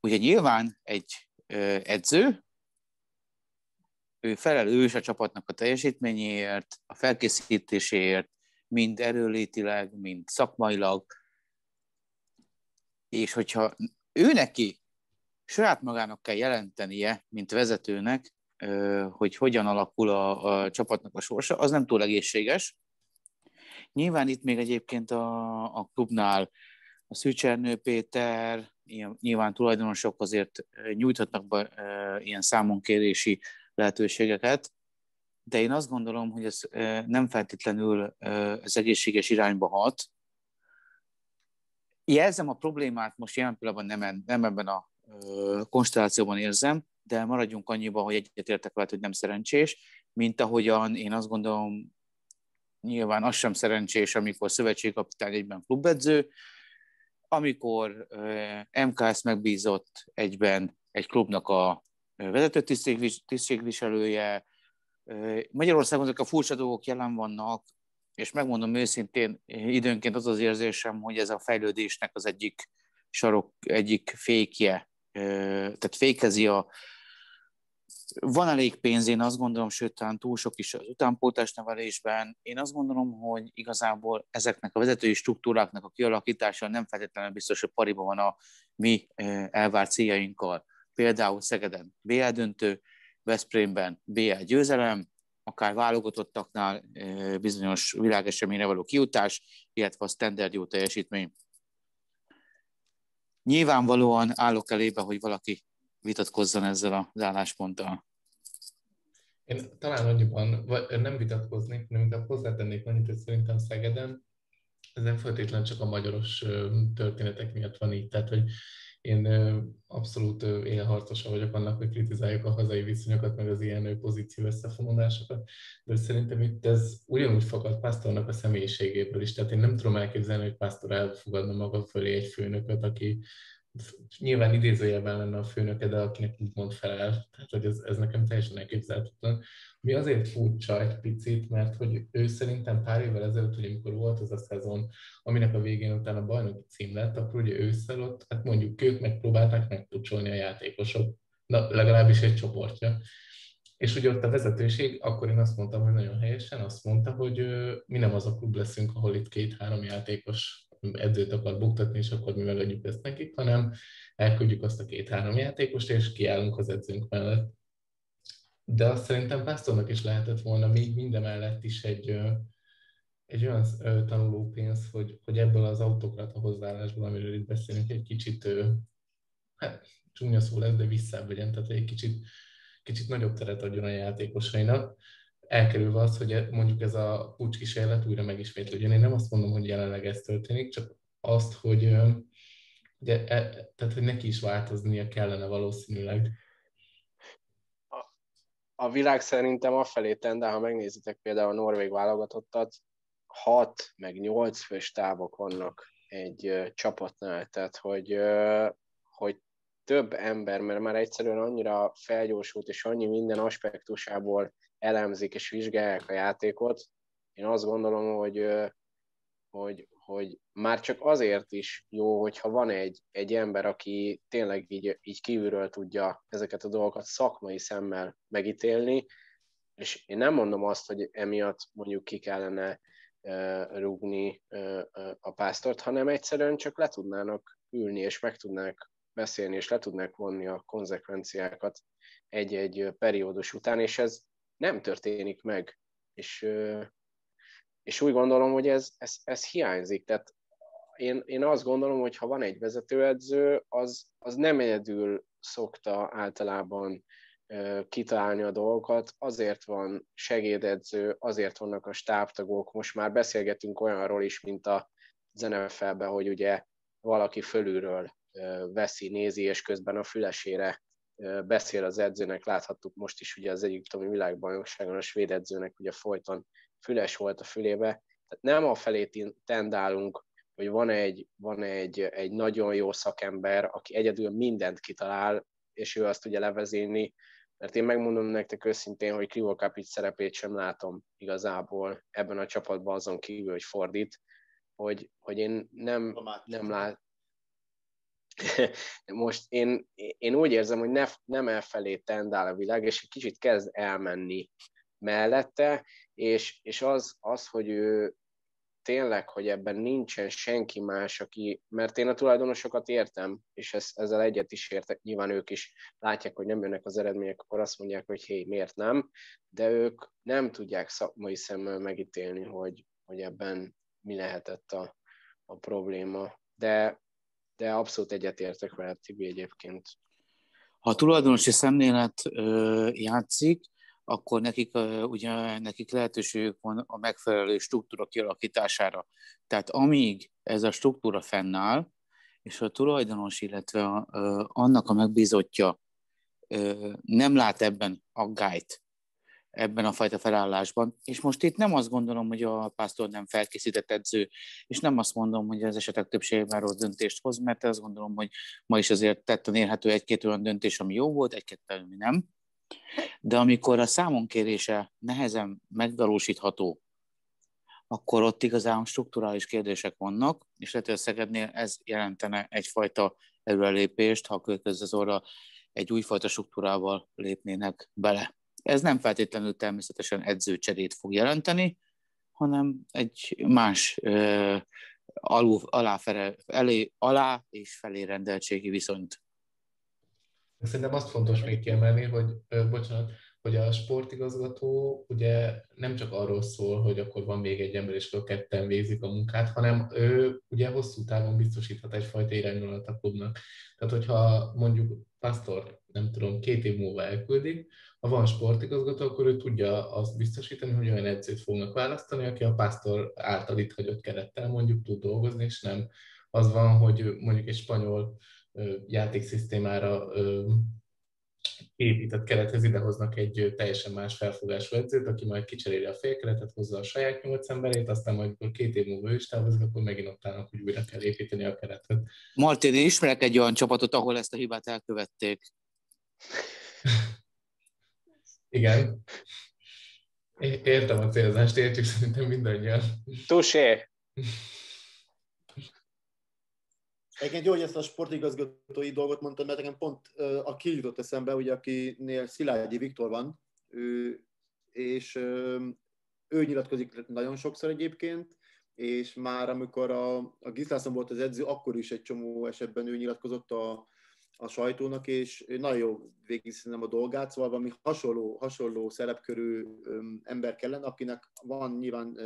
ugye nyilván egy edző, ő felelős a csapatnak a teljesítményéért, a felkészítéséért, mind erőlétileg, mind szakmailag, és hogyha ő neki saját magának kell jelentenie, mint vezetőnek, hogy hogyan alakul a, a csapatnak a sorsa, az nem túl egészséges. Nyilván itt még egyébként a, a klubnál a Szűcsernő Péter, nyilván tulajdonosok azért nyújthatnak be ilyen számonkérési lehetőségeket, de én azt gondolom, hogy ez nem feltétlenül az egészséges irányba hat. Jelzem a problémát most jelen pillanatban nem, nem ebben a konstellációban érzem, de maradjunk annyiban, hogy egyetértek veled, hogy nem szerencsés, mint ahogyan én azt gondolom, nyilván az sem szerencsés, amikor szövetségkapitány egyben klubedző, amikor MKS megbízott egyben egy klubnak a vezető tisztségviselője, Magyarországon ezek a furcsa dolgok jelen vannak, és megmondom őszintén, időnként az az érzésem, hogy ez a fejlődésnek az egyik sarok, egyik fékje, tehát fékezi a, van elég pénz, én azt gondolom, sőt, talán túl sok is az utánpótás nevelésben. Én azt gondolom, hogy igazából ezeknek a vezetői struktúráknak a kialakítása nem feltétlenül biztos, hogy pariba van a mi elvárt céljainkkal. Például Szegeden BL döntő, Veszprémben BL győzelem, akár válogatottaknál bizonyos világeseményre való kiutás, illetve a standard jó teljesítmény. Nyilvánvalóan állok elébe, hogy valaki vitatkozzon ezzel az állásponttal. Én talán annyiban, vagy nem vitatkoznék, hanem inkább hozzátennék annyit, hogy szerintem Szegeden ez nem feltétlenül csak a magyaros történetek miatt van így, tehát hogy én abszolút élharcosa vagyok annak, hogy kritizáljuk a hazai viszonyokat, meg az ilyen pozíció összefonodásokat, de szerintem itt ez ugyanúgy fakad Pásztornak a személyiségéből is, tehát én nem tudom elképzelni, hogy Pásztor elfogadna maga fölé egy főnököt, aki nyilván idézőjelben lenne a főnöke, de akinek úgymond felel. Tehát, hogy ez, ez nekem teljesen elképzelhetetlen. Mi azért furcsa egy picit, mert hogy ő szerintem pár évvel ezelőtt, hogy amikor volt az a szezon, aminek a végén utána a bajnoki cím lett, akkor ugye ősszel ott, hát mondjuk ők megpróbálták megtucsolni a játékosok, na, legalábbis egy csoportja. És ugye ott a vezetőség, akkor én azt mondtam, hogy nagyon helyesen, azt mondta, hogy mi nem az a klub leszünk, ahol itt két-három játékos edzőt akar buktatni, és akkor mi megadjuk ezt nekik, hanem elküldjük azt a két-három játékost, és kiállunk az edzőnk mellett. De azt szerintem Pásztornak is lehetett volna még minden mellett is egy, egy olyan tanulópénz, hogy, hogy ebből az autokrata hozzáállásból, amiről itt beszélünk, egy kicsit, hát csúnya szó lesz, de visszább legyen, tehát egy kicsit, kicsit nagyobb teret adjon a játékosainak elkerülve az, hogy mondjuk ez a pucs kísérlet újra megismétlődjön. Én nem azt mondom, hogy jelenleg ez történik, csak azt, hogy, ugye, e, tehát, hogy neki is változnia kellene valószínűleg. A, a világ szerintem afelé tende, ha megnézitek például a norvég válogatottat, 6 meg 8 fős távok vannak egy csapatnál, tehát hogy, hogy több ember, mert már egyszerűen annyira felgyorsult, és annyi minden aspektusából elemzik és vizsgálják a játékot, én azt gondolom, hogy, hogy, hogy már csak azért is jó, hogyha van egy, egy ember, aki tényleg így, így kívülről tudja ezeket a dolgokat szakmai szemmel megítélni, és én nem mondom azt, hogy emiatt mondjuk ki kellene rúgni a pásztort, hanem egyszerűen csak le tudnának ülni, és meg tudnák beszélni, és le tudnák vonni a konzekvenciákat egy-egy periódus után, és ez nem történik meg. És, és úgy gondolom, hogy ez, ez, ez hiányzik. Tehát én, én azt gondolom, hogy ha van egy vezetőedző, az, az nem egyedül szokta általában kitalálni a dolgokat, azért van segédedző, azért vannak a stábtagok, most már beszélgetünk olyanról is, mint a zenefelben, hogy ugye valaki fölülről veszi, nézi, és közben a fülesére beszél az edzőnek, láthattuk most is ugye az egyiptomi világbajnokságon a svéd edzőnek ugye folyton füles volt a fülébe, tehát nem a felé tendálunk, hogy van egy, van egy, egy nagyon jó szakember, aki egyedül mindent kitalál, és ő azt tudja levezényni, mert én megmondom nektek őszintén, hogy Krivo Kapic szerepét sem látom igazából ebben a csapatban azon kívül, hogy fordít, hogy, hogy én nem, nem, lát, most én, én úgy érzem, hogy ne, nem elfelé tendál a világ, és egy kicsit kezd elmenni mellette, és, és az, az, hogy ő tényleg, hogy ebben nincsen senki más, aki, mert én a tulajdonosokat értem, és ez, ezzel egyet is értek, nyilván ők is látják, hogy nem jönnek az eredmények, akkor azt mondják, hogy hé, miért nem, de ők nem tudják szakmai szemmel megítélni, hogy, hogy ebben mi lehetett a, a probléma. De de abszolút egyetértek vele Tibi egyébként. Ha a tulajdonosi szemlélet ö, játszik, akkor nekik, ö, ugye, nekik lehetőségük van a megfelelő struktúra kialakítására. Tehát amíg ez a struktúra fennáll, és a tulajdonos, illetve a, ö, annak a megbízottja ö, nem lát ebben aggályt, ebben a fajta felállásban. És most itt nem azt gondolom, hogy a pásztor nem felkészített edző, és nem azt mondom, hogy az esetek többségében rossz döntést hoz, mert azt gondolom, hogy ma is azért tetten érhető egy-két olyan döntés, ami jó volt, egy-két, ami nem. De amikor a számon kérése nehezen megvalósítható, akkor ott igazán strukturális kérdések vannak, és lehet, hogy a Szegednél ez jelentene egyfajta előrelépést, ha a következő egy újfajta struktúrával lépnének bele. Ez nem feltétlenül természetesen edzőcserét fog jelenteni, hanem egy más ö, alul, alá, fele, elé, alá és felé rendeltségi viszonyt. Szerintem azt fontos még kiemelni, hogy, ö, bocsánat, hogy a sportigazgató ugye nem csak arról szól, hogy akkor van még egy ember, és akkor ketten végzik a munkát, hanem ő ugye hosszú távon biztosíthat egyfajta irányvonalat a klubnak. Tehát, hogyha mondjuk Pastor, nem tudom, két év múlva elküldik, ha van sportigazgató, akkor ő tudja azt biztosítani, hogy olyan edzőt fognak választani, aki a Pastor által itt hagyott kerettel mondjuk tud dolgozni, és nem az van, hogy mondjuk egy spanyol játékszisztémára épített kerethez idehoznak egy teljesen más felfogású edzőt, aki majd kicseréli a félkeretet, hozza a saját nyolc emberét, aztán majd két év múlva ő is távozik, akkor megint ott állnak, hogy újra kell építeni a keretet. Martin, én ismerek egy olyan csapatot, ahol ezt a hibát elkövették. Igen. Értem a célzást, értjük szerintem mindannyian. Tusé! Egyébként jó, hogy ezt a sportigazgatói dolgot mondtam, mert nekem pont a Kill jutott eszembe, ugye, akinél Szilágyi Viktor van, ő, és ő nyilatkozik nagyon sokszor egyébként, és már amikor a, a Giszlászon volt az edző, akkor is egy csomó esetben ő nyilatkozott a, a sajtónak, és nagyon jó végig a dolgát, szóval valami hasonló, hasonló szerepkörű ember kellene, akinek van nyilván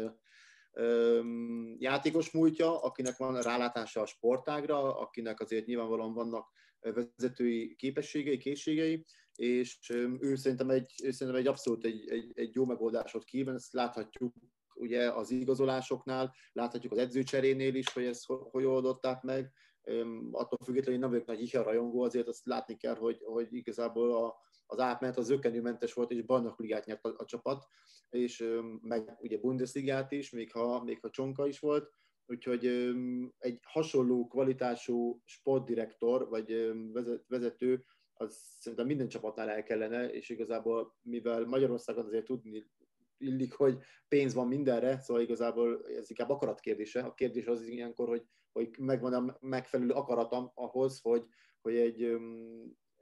játékos múltja, akinek van rálátása a sportágra, akinek azért nyilvánvalóan vannak vezetői képességei, készségei, és ő szerintem egy, szerintem egy abszolút egy, egy, egy jó megoldásot kíván, ezt láthatjuk ugye az igazolásoknál, láthatjuk az edzőcserénél is, hogy ezt hogy oldották meg, attól függetlenül, hogy nem vagyok nagy rajongó, azért azt látni kell, hogy, hogy igazából a, az átmenet az ökenőmentes volt, és bajnokligát nyert a, a csapat, és meg ugye Bundesligát is, még ha, még ha Csonka is volt, úgyhogy egy hasonló kvalitású sportdirektor, vagy vezető, az szerintem minden csapatnál el kellene, és igazából, mivel Magyarországon azért tudni illik, hogy pénz van mindenre, szóval igazából ez inkább akarat kérdése. A kérdés az ilyenkor, hogy, hogy megvan a megfelelő akaratom ahhoz, hogy, hogy egy,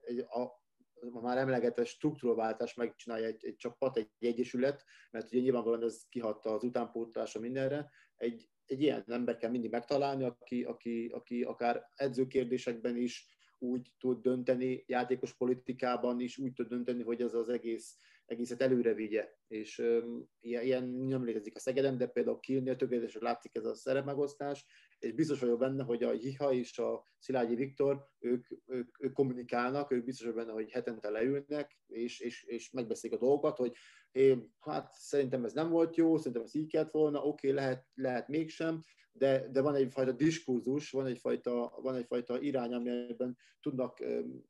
egy a, a már emlegetes struktúraváltás megcsinálja egy, egy csapat, egy, egy egyesület, mert ugye nyilvánvalóan ez kihatta az utánpótlásra mindenre, egy, egy ilyen ember kell mindig megtalálni, aki, aki, aki akár edzőkérdésekben is úgy tud dönteni, játékos politikában is úgy tud dönteni, hogy ez az egész egészet előre vigye. És um, ilyen, ilyen nem létezik a Szegeden, de például Kilnél tökéletesen látszik ez a szerepmegosztás, és biztos vagyok benne, hogy a Jiha és a Szilágyi Viktor, ők, ők, ők kommunikálnak, ők biztos vagyok benne, hogy hetente leülnek, és, és, és megbeszélik a dolgokat, hogy én, hát szerintem ez nem volt jó, szerintem ez így kellett volna, oké, okay, lehet, lehet mégsem, de, de van egyfajta diskurzus, van egyfajta, van egyfajta irány, amiben tudnak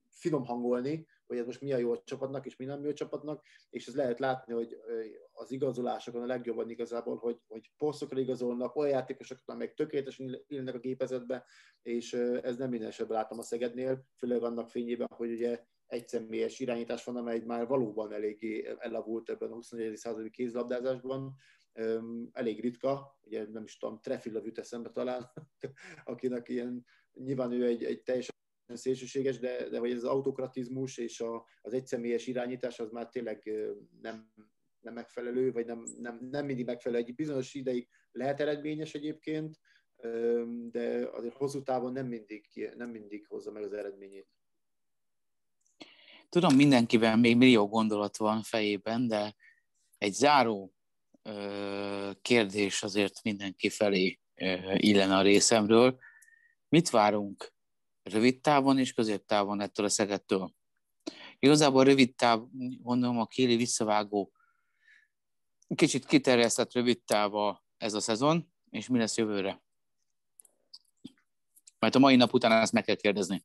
finom hangolni, hogy ez most mi a jó csapatnak, és mi nem jó csapatnak, és ez lehet látni, hogy az igazolásokon a legjobban igazából, hogy, hogy posztokra igazolnak, olyan játékosokat, amelyek tökéletesen illnek a gépezetbe, és ez nem minden esetben látom a Szegednél, főleg annak fényében, hogy ugye egyszemélyes irányítás van, amely már valóban eléggé elavult ebben a 21. századi kézlabdázásban, elég ritka, ugye nem is tudom, Trefilla jut eszembe talán, akinek ilyen, nyilván ő egy, egy teljesen szélsőséges, de, de hogy ez az autokratizmus és a, az egyszemélyes irányítás az már tényleg nem, nem megfelelő, vagy nem, nem, nem mindig megfelelő. Egy bizonyos ideig lehet eredményes egyébként, de azért hosszú távon nem mindig, nem mindig hozza meg az eredményét. Tudom, mindenkiben még millió gondolat van fejében, de egy záró kérdés azért mindenki felé illene a részemről. Mit várunk rövid távon és középtávon ettől a Szegedtől. Igazából rövid táv, mondom, a Kéli visszavágó kicsit kiterjesztett rövid táva ez a szezon, és mi lesz jövőre? Mert a mai nap után ezt meg kell kérdezni.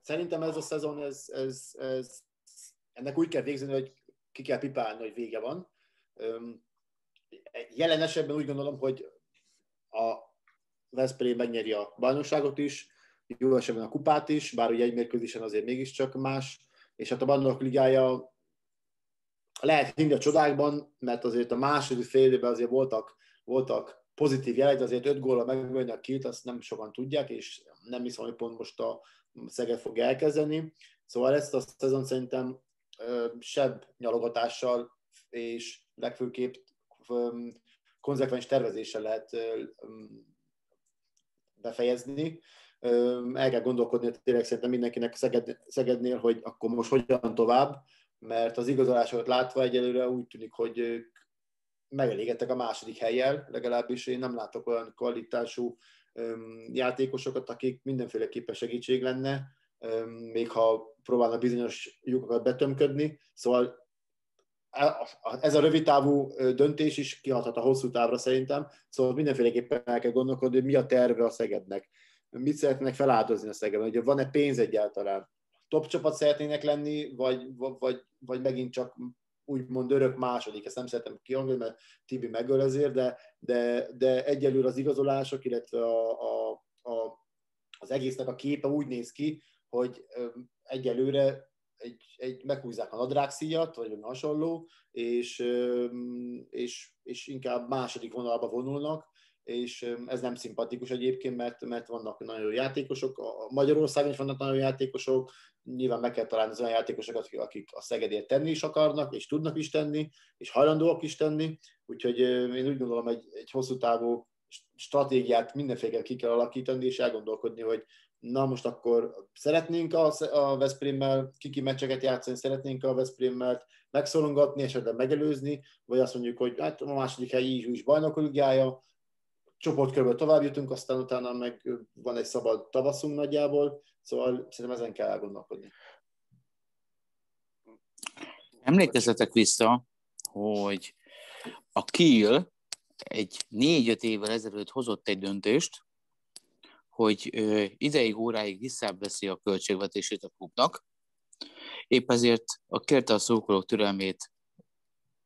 Szerintem ez a szezon, ez, ez, ez, ennek úgy kell végzni, hogy ki kell pipálni, hogy vége van. Jelen esetben úgy gondolom, hogy a Veszprém megnyeri a bajnokságot is, jó esetben a kupát is, bár ugye egy mérkőzésen azért mégiscsak más, és hát a Bajnok Ligája lehet hinni a csodákban, mert azért a második fél évben azért voltak, voltak pozitív jelek, azért öt góla megvenni a két, azt nem sokan tudják, és nem hiszem, hogy pont most a Szeged fog elkezdeni. Szóval ezt a szezon szerintem sebb nyalogatással és legfőképp konzekvens tervezéssel lehet befejezni. El kell gondolkodni tényleg szerintem mindenkinek Szeged, Szegednél, hogy akkor most hogyan tovább, mert az igazolásokat látva egyelőre úgy tűnik, hogy ők megelégedtek a második helyjel, legalábbis én nem látok olyan kvalitású játékosokat, akik mindenféleképpen segítség lenne, még ha próbálnak bizonyos lyukakat betömködni. Szóval ez a rövid távú döntés is kihathat a hosszú távra szerintem, szóval mindenféleképpen el kell gondolkodni, hogy mi a terve a Szegednek. Mit szeretnének feláldozni a Szegednek, hogy van-e pénz egyáltalán. Top csapat szeretnének lenni, vagy, vagy, vagy megint csak úgymond örök második, ezt nem szeretem kiangolni, mert Tibi megöl ezért, de, de, de egyelőre az igazolások, illetve a, a, a, az egésznek a képe úgy néz ki, hogy egyelőre egy, egy, meghúzzák a nadrágszíjat, vagy valami hasonló, és, és, és inkább második vonalba vonulnak, és ez nem szimpatikus egyébként, mert, mert vannak nagyon jó játékosok, a Magyarországon is vannak nagyon jó játékosok, nyilván meg kell találni az olyan játékosokat, akik a Szegedért tenni is akarnak, és tudnak is tenni, és hajlandóak is tenni, úgyhogy én úgy gondolom, egy, egy hosszú távú stratégiát mindenféle ki kell alakítani, és elgondolkodni, hogy na most akkor szeretnénk a, a Veszprémmel kiki meccseket játszani, szeretnénk a Veszprémmel megszorongatni, esetleg megelőzni, vagy azt mondjuk, hogy hát a második helyi is, is bajnokoligája, csoportkörbe tovább jutunk, aztán utána meg van egy szabad tavaszunk nagyjából, szóval szerintem ezen kell elgondolkodni. Emlékezzetek vissza, hogy a Kiel egy négy-öt évvel ezelőtt hozott egy döntést, hogy ideig, óráig visszaveszi a költségvetését a klubnak. Épp ezért a kérte a szókolók türelmét,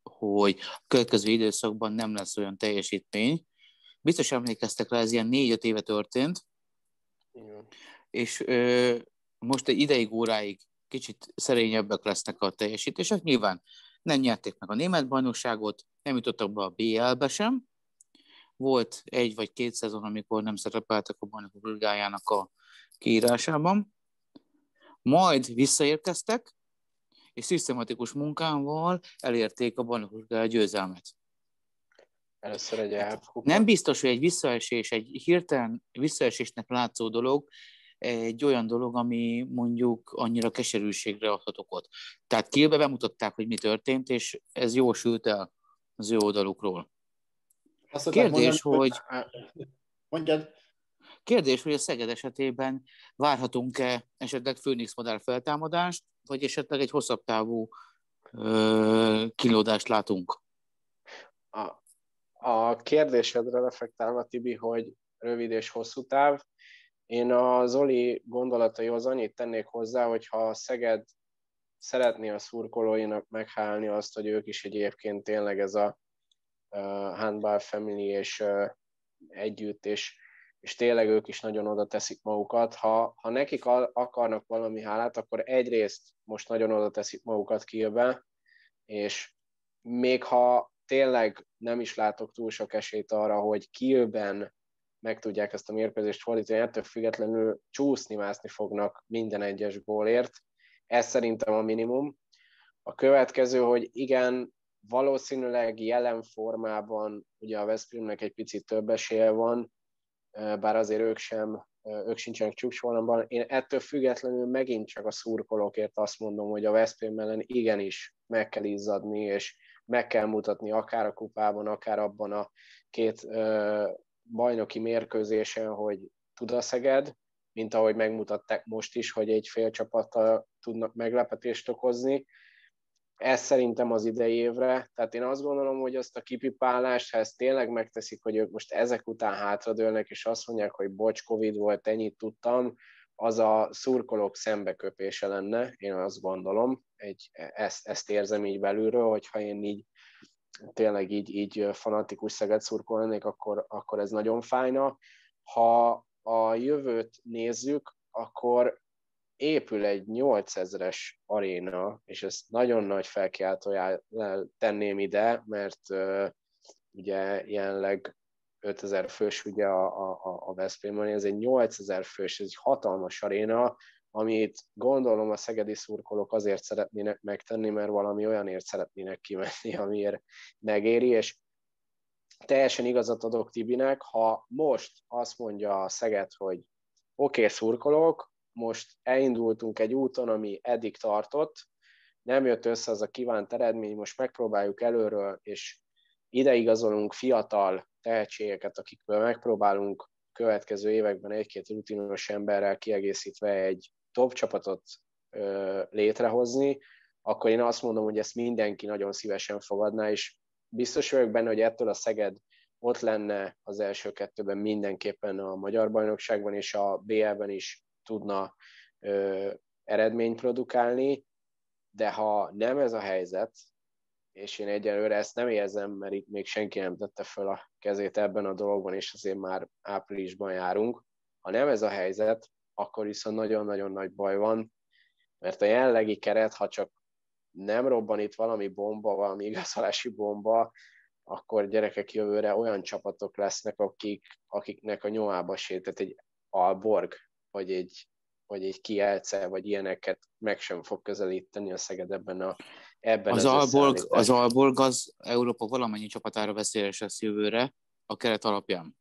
hogy a következő időszakban nem lesz olyan teljesítmény. Biztos emlékeztek rá, ez ilyen négy-öt éve történt, Igen. és ö, most egy ideig, óráig kicsit szerényebbek lesznek a teljesítések. Nyilván nem nyerték meg a német bajnokságot, nem jutottak be a BL-be sem, volt egy vagy két szezon, amikor nem szerepeltek a bajnokok ligájának a kiírásában. Majd visszaérkeztek, és szisztematikus munkával elérték a bajnokok győzelmet. Először egy elkupa. Nem biztos, hogy egy visszaesés, egy hirtelen visszaesésnek látszó dolog, egy olyan dolog, ami mondjuk annyira keserűségre adhat okot. Tehát Kielbe bemutatták, hogy mi történt, és ez jól sült el az ő oldalukról. Azt Kérdés, mondani, hogy... Mondjad. Kérdés, hogy a Szeged esetében várhatunk-e esetleg Phoenix modell feltámadást, vagy esetleg egy hosszabb távú ö, kilódást látunk? A, a kérdésedre reflektálva, Tibi, hogy rövid és hosszú táv, én a Zoli gondolataihoz annyit tennék hozzá, hogyha a Szeged szeretné a szurkolóinak meghálni azt, hogy ők is egyébként tényleg ez a handball family és együtt, és, és tényleg ők is nagyon oda teszik magukat. Ha, ha nekik akarnak valami hálát, akkor egyrészt most nagyon oda teszik magukat Kielbe, és még ha tényleg nem is látok túl sok esélyt arra, hogy Kielben meg tudják ezt a mérkőzést fordítani, ettől függetlenül csúszni, mászni fognak minden egyes gólért. Ez szerintem a minimum. A következő, hogy igen, valószínűleg jelen formában ugye a Veszprémnek egy picit több esélye van, bár azért ők sem, ők sincsenek csúcsvonalamban. Én ettől függetlenül megint csak a szurkolókért azt mondom, hogy a Veszprém ellen igenis meg kell izzadni, és meg kell mutatni akár a kupában, akár abban a két bajnoki mérkőzésen, hogy tud a Szeged, mint ahogy megmutatták most is, hogy egy fél csapattal tudnak meglepetést okozni ez szerintem az idei évre. Tehát én azt gondolom, hogy azt a kipipálást, ha ezt tényleg megteszik, hogy ők most ezek után hátradőlnek, és azt mondják, hogy bocs, Covid volt, ennyit tudtam, az a szurkolók szembeköpése lenne, én azt gondolom, egy, ezt, ezt érzem így belülről, hogyha én így tényleg így, így fanatikus Szeged szurkolnék, akkor, akkor ez nagyon fájna. Ha a jövőt nézzük, akkor épül egy 8000-es aréna, és ezt nagyon nagy felkiáltójával tenném ide, mert ugye jelenleg 5000 fős ugye a, a, a Veszprémben, ez egy 8000 fős, ez egy hatalmas aréna, amit gondolom a szegedi szurkolók azért szeretnének megtenni, mert valami olyanért szeretnének kimenni, amiért megéri, és teljesen igazat adok Tibinek, ha most azt mondja a Szeged, hogy oké, okay, szurkolók, most elindultunk egy úton, ami eddig tartott, nem jött össze az a kívánt eredmény, most megpróbáljuk előről, és ideigazolunk fiatal tehetségeket, akikből megpróbálunk következő években egy-két rutinos emberrel kiegészítve egy top csapatot ö, létrehozni, akkor én azt mondom, hogy ezt mindenki nagyon szívesen fogadná, és biztos vagyok benne, hogy ettől a Szeged ott lenne az első kettőben mindenképpen a magyar bajnokságban, és a BL-ben is tudna ö, eredményt produkálni, de ha nem ez a helyzet, és én egyelőre ezt nem érzem, mert itt még senki nem tette fel a kezét ebben a dologban, és azért már áprilisban járunk. Ha nem ez a helyzet, akkor viszont nagyon-nagyon nagy baj van, mert a jelenlegi keret, ha csak nem robban itt valami bomba, valami igazolási bomba, akkor gyerekek jövőre olyan csapatok lesznek, akik, akiknek a nyomába sét, tehát egy Alborg, vagy egy, vagy egy Kielce, vagy ilyeneket meg sem fog közelíteni a Szeged ebben a ebben az, az Alborg, az Alborg az Európa valamennyi csapatára veszélyes lesz jövőre a keret alapján.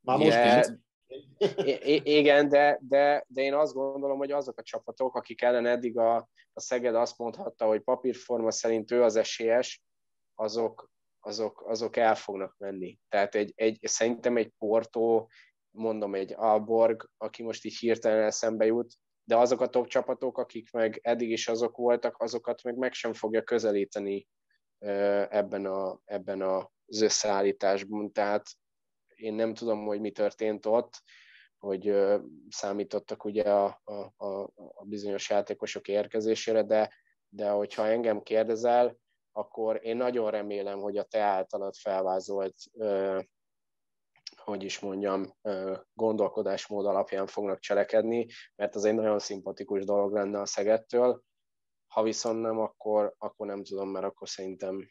Már most yeah. I- igen, de, de, de én azt gondolom, hogy azok a csapatok, akik ellen eddig a, a Szeged azt mondhatta, hogy papírforma szerint ő az esélyes, azok, azok, azok el fognak menni. Tehát egy, egy, szerintem egy Porto, mondom egy Alborg, aki most így hirtelen eszembe jut, de azok a top csapatok, akik meg eddig is azok voltak, azokat meg meg sem fogja közelíteni ebben, a, ebben az összeállításban. Tehát én nem tudom, hogy mi történt ott, hogy számítottak ugye a, a, a, bizonyos játékosok érkezésére, de, de hogyha engem kérdezel, akkor én nagyon remélem, hogy a te általad felvázolt hogy is mondjam, gondolkodásmód alapján fognak cselekedni, mert az egy nagyon szimpatikus dolog lenne a Szegettől. Ha viszont nem, akkor, akkor nem tudom, mert akkor szerintem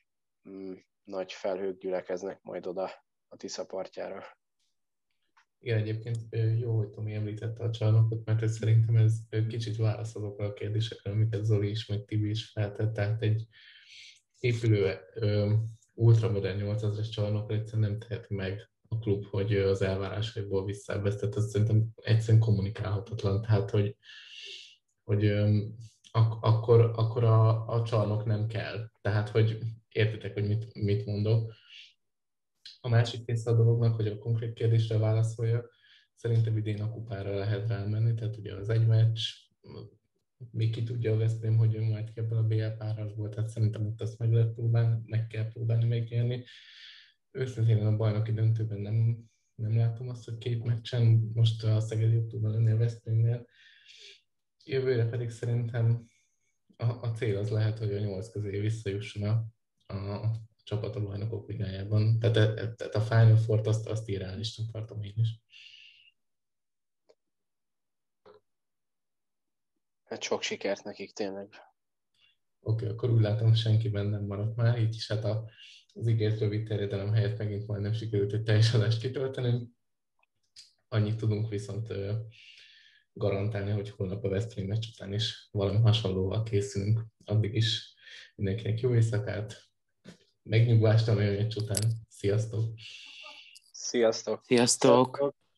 mm, nagy felhők gyülekeznek majd oda a Tisza partjára. Igen, egyébként jó, hogy Tomi említette a csarnokot, mert ez szerintem ez kicsit válasz azokra a kérdésekre, amiket Zoli is, meg Tibi is feltett. Tehát egy épülő ultramodern 8000-es csarnok egyszerűen nem teheti meg klub, hogy az elvárásaiból visszavesz, tehát ez szerintem egyszerűen kommunikálhatatlan, tehát hogy, hogy ak- akkor, akkor a, a csalnok nem kell. Tehát, hogy értitek, hogy mit, mit mondok. A másik része a dolognak, hogy a konkrét kérdésre válaszoljak, szerintem idén a kupára lehet rámenni, tehát ugye az egy meccs, még ki tudja a Veszprém, hogy jön majd ki ebből a BL párásból, tehát szerintem ott azt meg lehet próbálni, meg kell próbálni megnyerni őszintén a bajnoki döntőben nem, nem látom azt, hogy két meccsen most a Szeged jobb tudna lenni a Veszprémnél. Jövőre pedig szerintem a, a cél az lehet, hogy a nyolc közé visszajusson a, a csapat a bajnokok ligájában. Tehát, e, e, tehát a Final Four azt, azt irreálisnak tartom én is. Hát sok sikert nekik tényleg. Oké, okay, akkor úgy látom, senkiben nem maradt már, így is hát a, az ígért rövid terjedelem helyett megint majdnem sikerült egy teljes adást kitölteni. Annyit tudunk viszont garantálni, hogy holnap a West meccs után is valami hasonlóval készülünk. Addig is mindenkinek jó éjszakát, megnyugvást a meccs után. Sziasztok! Sziasztok! Sziasztok!